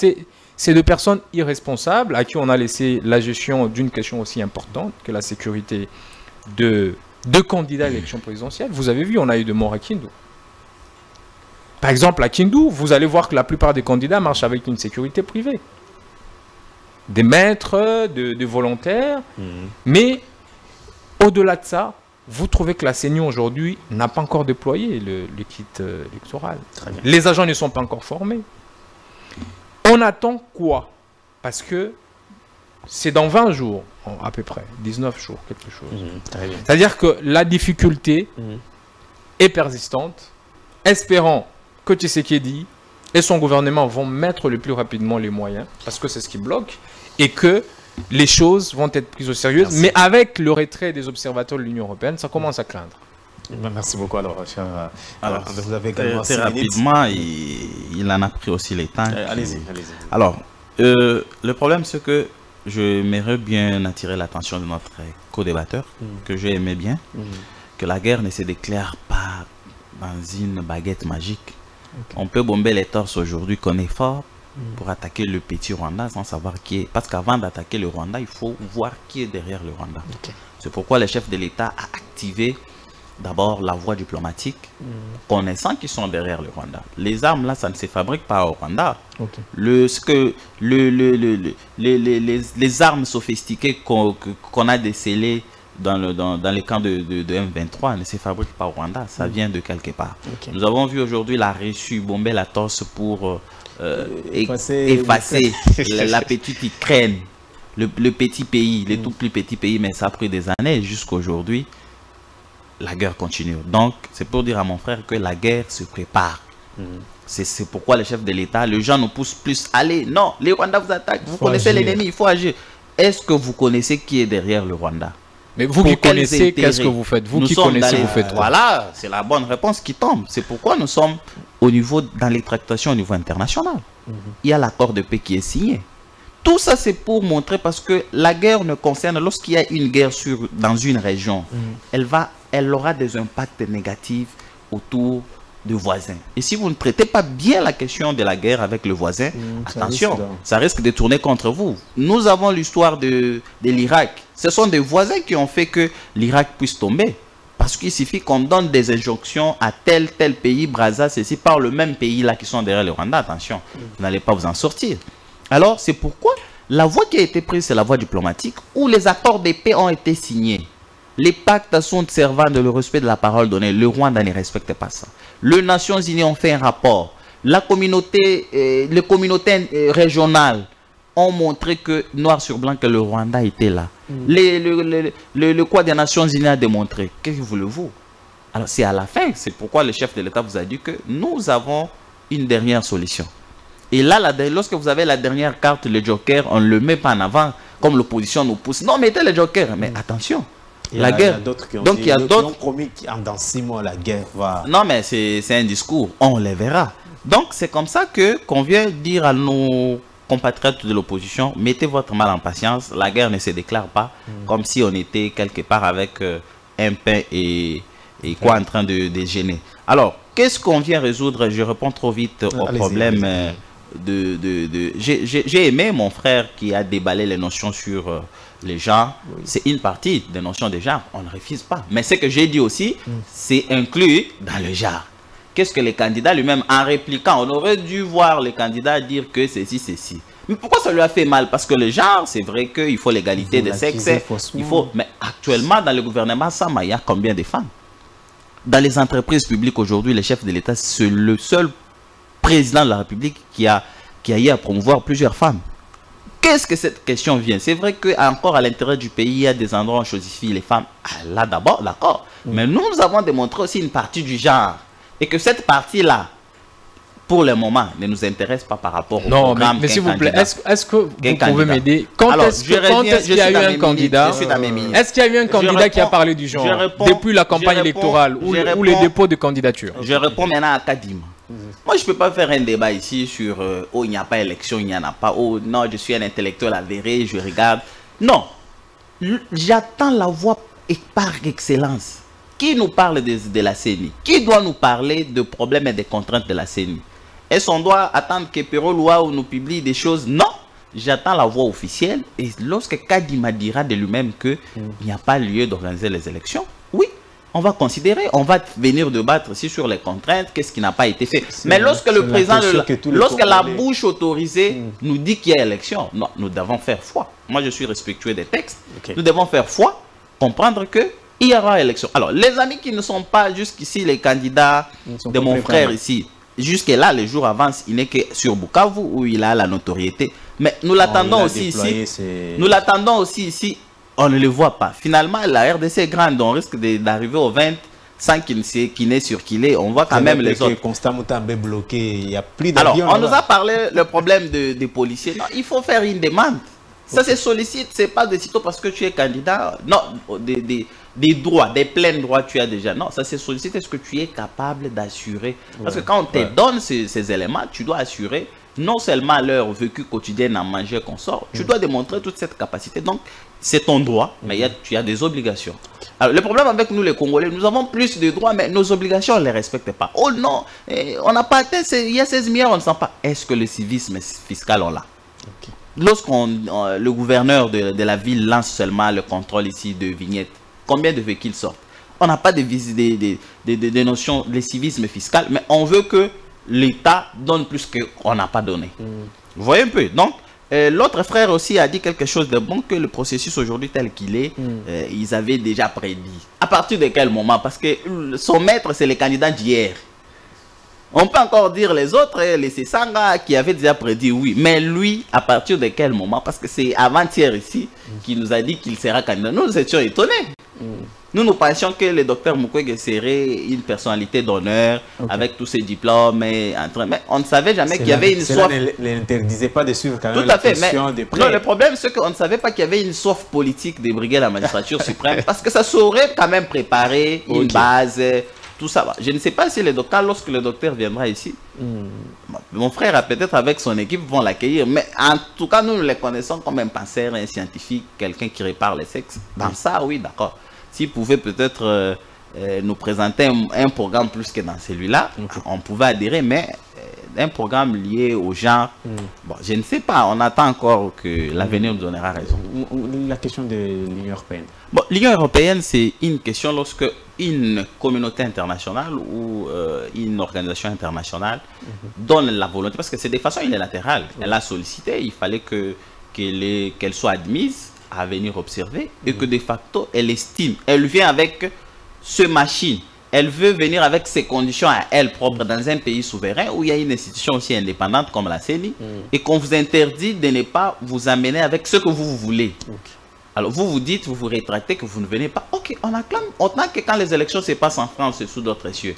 C'est de personnes irresponsables à qui on a laissé la gestion d'une question aussi importante que la sécurité de deux candidats à l'élection présidentielle. Vous avez vu, on a eu de morts à Kindu. Par exemple, à Kindu, vous allez voir que la plupart des candidats marchent avec une sécurité privée. Des maîtres, des volontaires. Mhm. Mais au-delà de ça, vous trouvez que la CENI aujourd'hui n'a pas encore déployé le, kit euh, électoral. Les agents ne sont pas encore formés. On attend quoi? Parce que c'est dans 20 jours, à peu près, 19 jours, quelque chose. Mhm, C'est-à-dire que la difficulté mhm. est persistante, espérant que Tshisekedi et son gouvernement vont mettre le plus rapidement les moyens, parce que c'est ce qui bloque, et que les choses vont être prises au sérieux. Mais avec le retrait des observateurs de l'Union européenne, ça commence à craindre. Ben, merci beaucoup alors, cher. Euh, alors, vous avez également très, rapidement, il, en a pris aussi les temps. Eh, allez-y, allez-y. Alors, euh, le problème, c'est que je m'aimerais bien attirer l'attention de notre co-débatteur, mm. que j'ai aimé bien, mm. que la guerre ne se déclare pas dans une baguette magique. On peut bomber les torses aujourd'hui qu'on est fort mm. pour attaquer le petit Rwanda sans savoir qui est. Parce qu'avant d'attaquer le Rwanda, il faut voir qui est derrière le Rwanda. C'est pourquoi le chef de l'État a activé d'abord la voie diplomatique, mm. connaissant qu'ils sont derrière le Rwanda. Les armes, là, ça ne se fabrique pas au Rwanda. Le, ce que, le, le, les, les, armes sophistiquées qu'on a décelées dans, le, dans, dans, les camps de, de, M23 ne se fabriquent pas au Rwanda, ça mm. vient de quelque part. Nous avons vu aujourd'hui la reçue bomber la torse pour euh, effacer, la, petite Ukraine le, petit pays, les mm. tout plus petits pays, mais ça a pris des années jusqu'à aujourd'hui. La guerre continue. Donc, c'est pour dire à mon frère que la guerre se prépare. Mm. C'est pourquoi le chef de l'État, les gens nous poussent plus. Allez, non, les Rwandais vous attaquent. Vous connaissez l'ennemi, il faut agir. Est-ce que vous connaissez qui est derrière le Rwanda? Mais vous qui connaissez, qu'est-ce que vous faites? Vous qui connaissez, vous faites Voilà, c'est la bonne réponse qui tombe. C'est pourquoi nous sommes au niveau, dans les tractations au niveau international. Mhm. Il y a l'accord de paix qui est signé. Tout ça, c'est pour montrer parce que la guerre ne concerne, lorsqu'il y a une guerre sur, dans une région, mhm. elle, va, elle aura des impacts négatifs autour de voisins. Et si vous ne traitez pas bien la question de la guerre avec le voisin, mhm, attention, ça risque de tourner contre vous. Nous avons l'histoire de, de l'Irak. Ce sont des voisins qui ont fait que l'Irak puisse tomber. Parce qu'il suffit qu'on donne des injonctions à tel, tel pays, Brazza, ceci, par le même pays là qui sont derrière le Rwanda. Attention, vous n'allez pas vous en sortir. Alors, c'est pourquoi la voie qui a été prise, c'est la voie diplomatique, où les accords de paix ont été signés. Les pactes sont servant de le respect de la parole donnée. Le Rwanda ne respecte pas ça. Les Nations Unies ont fait un rapport. La communauté, euh, les communautés euh, régionales ont montré que, noir sur blanc, que le Rwanda était là. Mm. le, le, quoi des Nations Unies a démontré. Qu'est-ce que voulez-vous? Alors, c'est à la fin. C'est pourquoi le chef de l'État vous a dit que nous avons une dernière solution. Et là, lorsque vous avez la dernière carte, le joker, on ne le met pas en avant, comme l'opposition nous pousse. Non, mettez le joker. Mais mm. attention, la guerre. Donc il y a d'autres qui ont promis que dans six mois la guerre va. Non, mais c'est un discours. On les verra. Donc c'est comme ça que qu'on vient dire à nos compatriotes de l'opposition, mettez votre mal en patience. La guerre ne se déclare pas hmm. comme si on était quelque part avec euh, un pain et, et quoi en train de, de gêner. Alors, qu'est-ce qu'on vient résoudre? Je réponds trop vite au problème euh, de... de, de J'ai aimé mon frère qui a déballé les notions sur euh, les gens. C'est une partie des notions de genre. On ne refuse pas. Mais ce que j'ai dit aussi, hmm. c'est inclus dans le genre. Qu'est-ce que les candidats lui-même, en répliquant, on aurait dû voir les candidats dire que ceci, ceci. Mais pourquoi ça lui a fait mal? Parce que le genre, c'est vrai qu'il faut l'égalité de sexe. Il faut, mais actuellement, dans le gouvernement Sama, il y a combien de femmes? Dans les entreprises publiques aujourd'hui, le chef de l'État, c'est le seul président de la République qui a, qui a eu à promouvoir plusieurs femmes. Qu'est-ce que cette question vient? C'est vrai qu'encore à l'intérieur du pays, il y a des endroits où on choisit les femmes. Ah, là d'abord, d'accord. Mm. Mais nous, nous avons démontré aussi une partie du genre et que cette partie-là, pour le moment, ne nous intéresse pas par rapport au non, programme. Non, mais, s'il vous plaît, est-ce que vous pouvez m'aider Quand est-ce qu'il y a eu un candidat Est-ce qu'il y a eu un candidat qui a parlé du genre depuis la campagne électorale ou, les dépôts de candidature Je réponds maintenant à Kadim. Moi, je ne peux pas faire un débat ici sur euh, oh, il n'y a pas élection, il n'y en a pas. Oh, non, je suis un intellectuel avéré, je regarde. Non. J'attends la voix par excellence qui nous parle de, la CENI? Qui doit nous parler de problèmes et des contraintes de la CENI? Est-ce qu'on doit attendre que Perrault ou nous publie des choses? Non J'attends la voix officielle et lorsque Kadima dira de lui-même qu'il n'y a pas lieu d'organiser les élections, oui, on va considérer, on va venir débattre aussi sur les contraintes, qu'est-ce qui n'a pas été fait. Mais lorsque le président, lorsque la bouche autorisée hmm. nous dit qu'il y a élection, non, nous devons faire foi. Moi, je suis respectueux des textes. Nous devons faire foi, comprendre que il y aura élection. Alors, les amis qui ne sont pas jusqu'ici les candidats de mon frère ici, jusque-là, les jours avancent, il n'est que sur Bukavu où il a la notoriété. Mais nous l'attendons aussi ici. Nous l'attendons aussi ici. On ne le voit pas. Finalement, la RDC est grande. On risque d'arriver au 20 sans qu'il n'ait sur qu'il est. On voit quand même les autres. Constamment bloqué. Il y a plus Alors, on nous a parlé le problème des policiers. il faut faire une demande. Ça se sollicite, c'est pas de sitôt parce que tu es candidat. Non, des, des, droits, des pleins droits tu as déjà. Non, ça se sollicite, est-ce que tu es capable d'assurer? Parce que quand on te donne ces, éléments, tu dois assurer non seulement leur vécu quotidien à manger qu'on sort, tu mm. dois démontrer toute cette capacité. Donc, c'est ton droit, mais y a, tu as des obligations. Alors, le problème avec nous, les Congolais, nous avons plus de droits, mais nos obligations, on ne les respecte pas. Oh non, eh, on n'a pas atteint, il y a 16 milliards, on ne sent pas. Est-ce que le civisme fiscal, on l'a? Lorsqu'on le gouverneur de, la ville lance seulement le contrôle ici de vignettes, combien de véhicules sortent On n'a pas de, des, des, notions de civisme fiscal, mais on veut que l'État donne plus qu'on n'a pas donné. Mm. Vous voyez un peu Donc, euh, l'autre frère aussi a dit quelque chose de bon que le processus aujourd'hui tel qu'il est, mm. euh, ils avaient déjà prédit. À partir de quel moment? Parce que son maître, c'est les candidats d'hier. On peut encore dire les autres, les Sanga qui avaient déjà prédit oui. Mais lui, à partir de quel moment? Parce que c'est avant-hier ici qui nous a dit qu'il sera candidat. Nous, nous étions étonnés. Nous, nous pensions que le docteur Mukwege serait une personnalité d'honneur avec tous ses diplômes. Et, mais on ne savait jamais qu'il y avait une soif. ne l'interdisait pas de suivre quand même Tout à fait, mais, Non, le problème, c'est qu'on ne savait pas qu'il y avait une soif politique des brigades de la magistrature suprême parce que ça saurait quand même préparer une base tout ça. Je ne sais pas si le docteur, lorsque le docteur viendra ici, hmm. mon frère, peut-être avec son équipe, vont l'accueillir. Mais en tout cas, nous, nous le connaissons comme un penseur, un scientifique, quelqu'un qui répare les sexes. Dans ça, oui, d'accord. S'il pouvait peut-être euh, euh, nous présenter un, programme plus que dans celui-là, on pouvait adhérer, mais euh, un programme lié au genre, hmm. bon, je ne sais pas, on attend encore que l'avenir nous donnera raison. La question de l'Union européenne. Bon, L'Union européenne, c'est une question lorsque une communauté internationale ou une organisation internationale mhm. donne la volonté, parce que c'est de façon unilatérale. Elle a sollicité, il fallait qu'elle que soit admise à venir observer et que de facto, elle estime, elle vient avec ce machine. Elle veut venir avec ses conditions à elle propre dans un pays souverain où il y a une institution aussi indépendante comme la CENI mm. et qu'on vous interdit de ne pas vous amener avec ce que vous, voulez. Alors vous vous dites, vous vous rétractez que vous ne venez pas. Ok, on acclame autant que quand les élections se passent en France et sous d'autres cieux.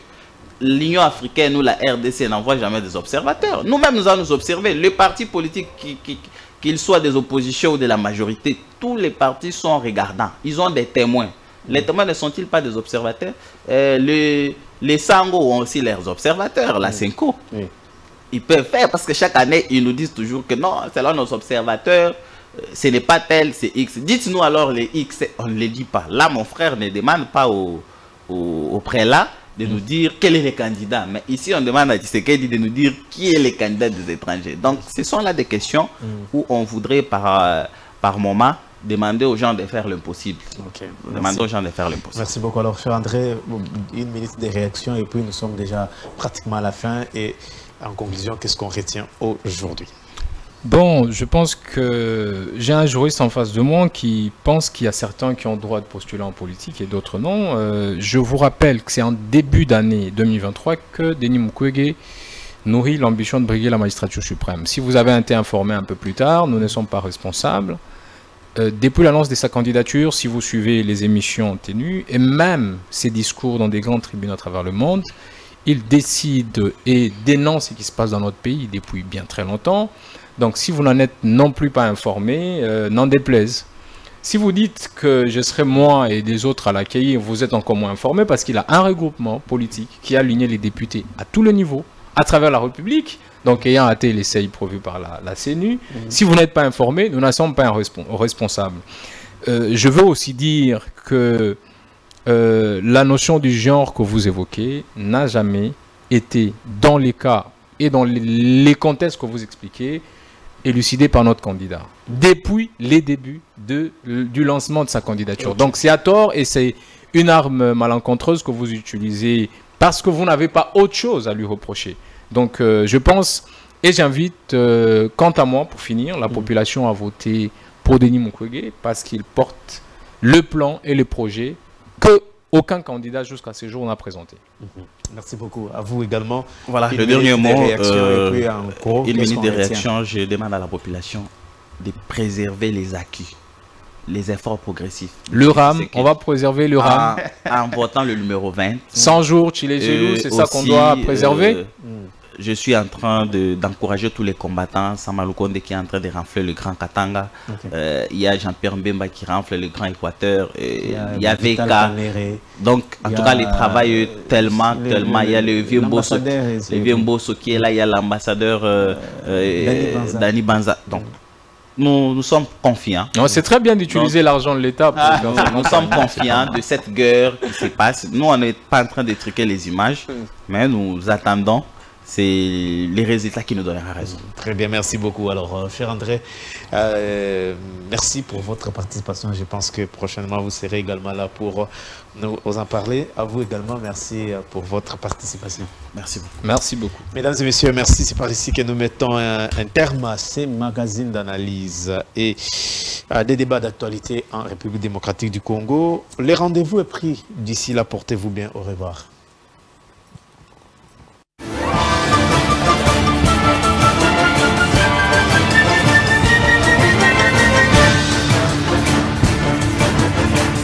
L'Union africaine ou la RDC n'envoie jamais des observateurs. Nous-mêmes, nous allons nous observer. Les partis politiques qui, qui, qu'ils soient des oppositions ou de la majorité, tous les partis sont regardants. Ils ont des témoins. Les témoins ne sont-ils pas des observateurs? Euh, les, les Sango ont aussi leurs observateurs, la Cinco. Ils peuvent faire parce que chaque année, ils nous disent toujours que non, selon nos observateurs, euh, ce n'est pas tel, c'est X. Dites-nous alors les X, on ne les dit pas. Là, mon frère ne demande pas au, au, au prélat de nous dire quel est le candidat. Mais ici, on demande à Tshisekedi de nous dire qui est le candidat des étrangers. Donc, ce sont là des questions mm. où on voudrait par, euh, par moment demander aux gens de faire l'impossible. demander aux gens de faire l'impossible. Merci beaucoup. Alors, cher André, une minute de réaction et puis nous sommes déjà pratiquement à la fin. Et en conclusion, qu'est-ce qu'on retient aujourd'hui? Bon, je pense que j'ai un juriste en face de moi qui pense qu'il y a certains qui ont le droit de postuler en politique et d'autres non. Euh, je vous rappelle que c'est en début d'année 2023 que Denis Mukwege nourrit l'ambition de briguer la magistrature suprême. Si vous avez été informé un peu plus tard, nous ne sommes pas responsables. Euh, depuis l'annonce de sa candidature, si vous suivez les émissions tenues et même ses discours dans des grands tribunaux à travers le monde, il décide et dénonce ce qui se passe dans notre pays depuis bien très longtemps. Donc si vous n'en êtes non plus pas informé, euh, n'en déplaise. Si vous dites que je serai moi et des autres à l'accueillir, vous êtes encore moins informé parce qu'il a un regroupement politique qui a aligné les députés à tous les niveaux, à travers la République, donc ayant été l'essai prévu par la, CNU. Mhm. Si vous n'êtes pas informé, nous n'en sommes pas responsables. Euh, je veux aussi dire que euh, la notion du genre que vous évoquez n'a jamais été, dans les cas et dans les contextes que vous expliquez, élucidé par notre candidat depuis les débuts de, du lancement de sa candidature. Donc c'est à tort et c'est une arme malencontreuse que vous utilisez parce que vous n'avez pas autre chose à lui reprocher. Donc euh, je pense et j'invite, euh, quant à moi, pour finir, la mm. population à voter pour Denis Mukwege parce qu'il porte le plan et le projet que aucun candidat jusqu'à ce jour n'a présenté. Mm-hmm. Merci beaucoup. À vous également. Voilà, le dernier mot. Euh, une minute de réaction. Je demande à la population de préserver les acquis, les efforts progressifs. Le RAM, on va préserver le RAM. En, votant le numéro 20. 100 jours, Chile euh, c'est ça qu'on doit préserver euh, je suis en train d'encourager tous les combattants. Samaloukonde qui est en train de renfler le Grand Katanga. Euh, il y a Jean-Pierre Mbemba qui renfle le Grand Équateur. Il y a, VK. Donc, en tout cas, les travaillent tellement, tellement. Il y a le vieux Mbosso, le vieux Mbosso qui est là. Il y a l'ambassadeur euh, euh, Dani Banza. Donc, nous, nous, sommes confiants. C'est très bien d'utiliser l'argent de l'État. Ah, nous sommes confiants de cette guerre qui se passe. Nous, on n'est pas en train de truquer les images, mais nous attendons c'est les résultats qui nous donnera raison. Très bien, merci beaucoup. Alors, euh, cher André, euh, merci pour votre participation. Je pense que prochainement, vous serez également là pour nous en parler. À vous également, merci euh, pour votre participation. Merci beaucoup. Merci beaucoup. Mesdames et messieurs, merci. C'est par ici que nous mettons un, terme à ces magazines d'analyse et à des débats d'actualité en République démocratique du Congo. Les rendez-vous est pris. D'ici là, portez-vous bien. Au revoir.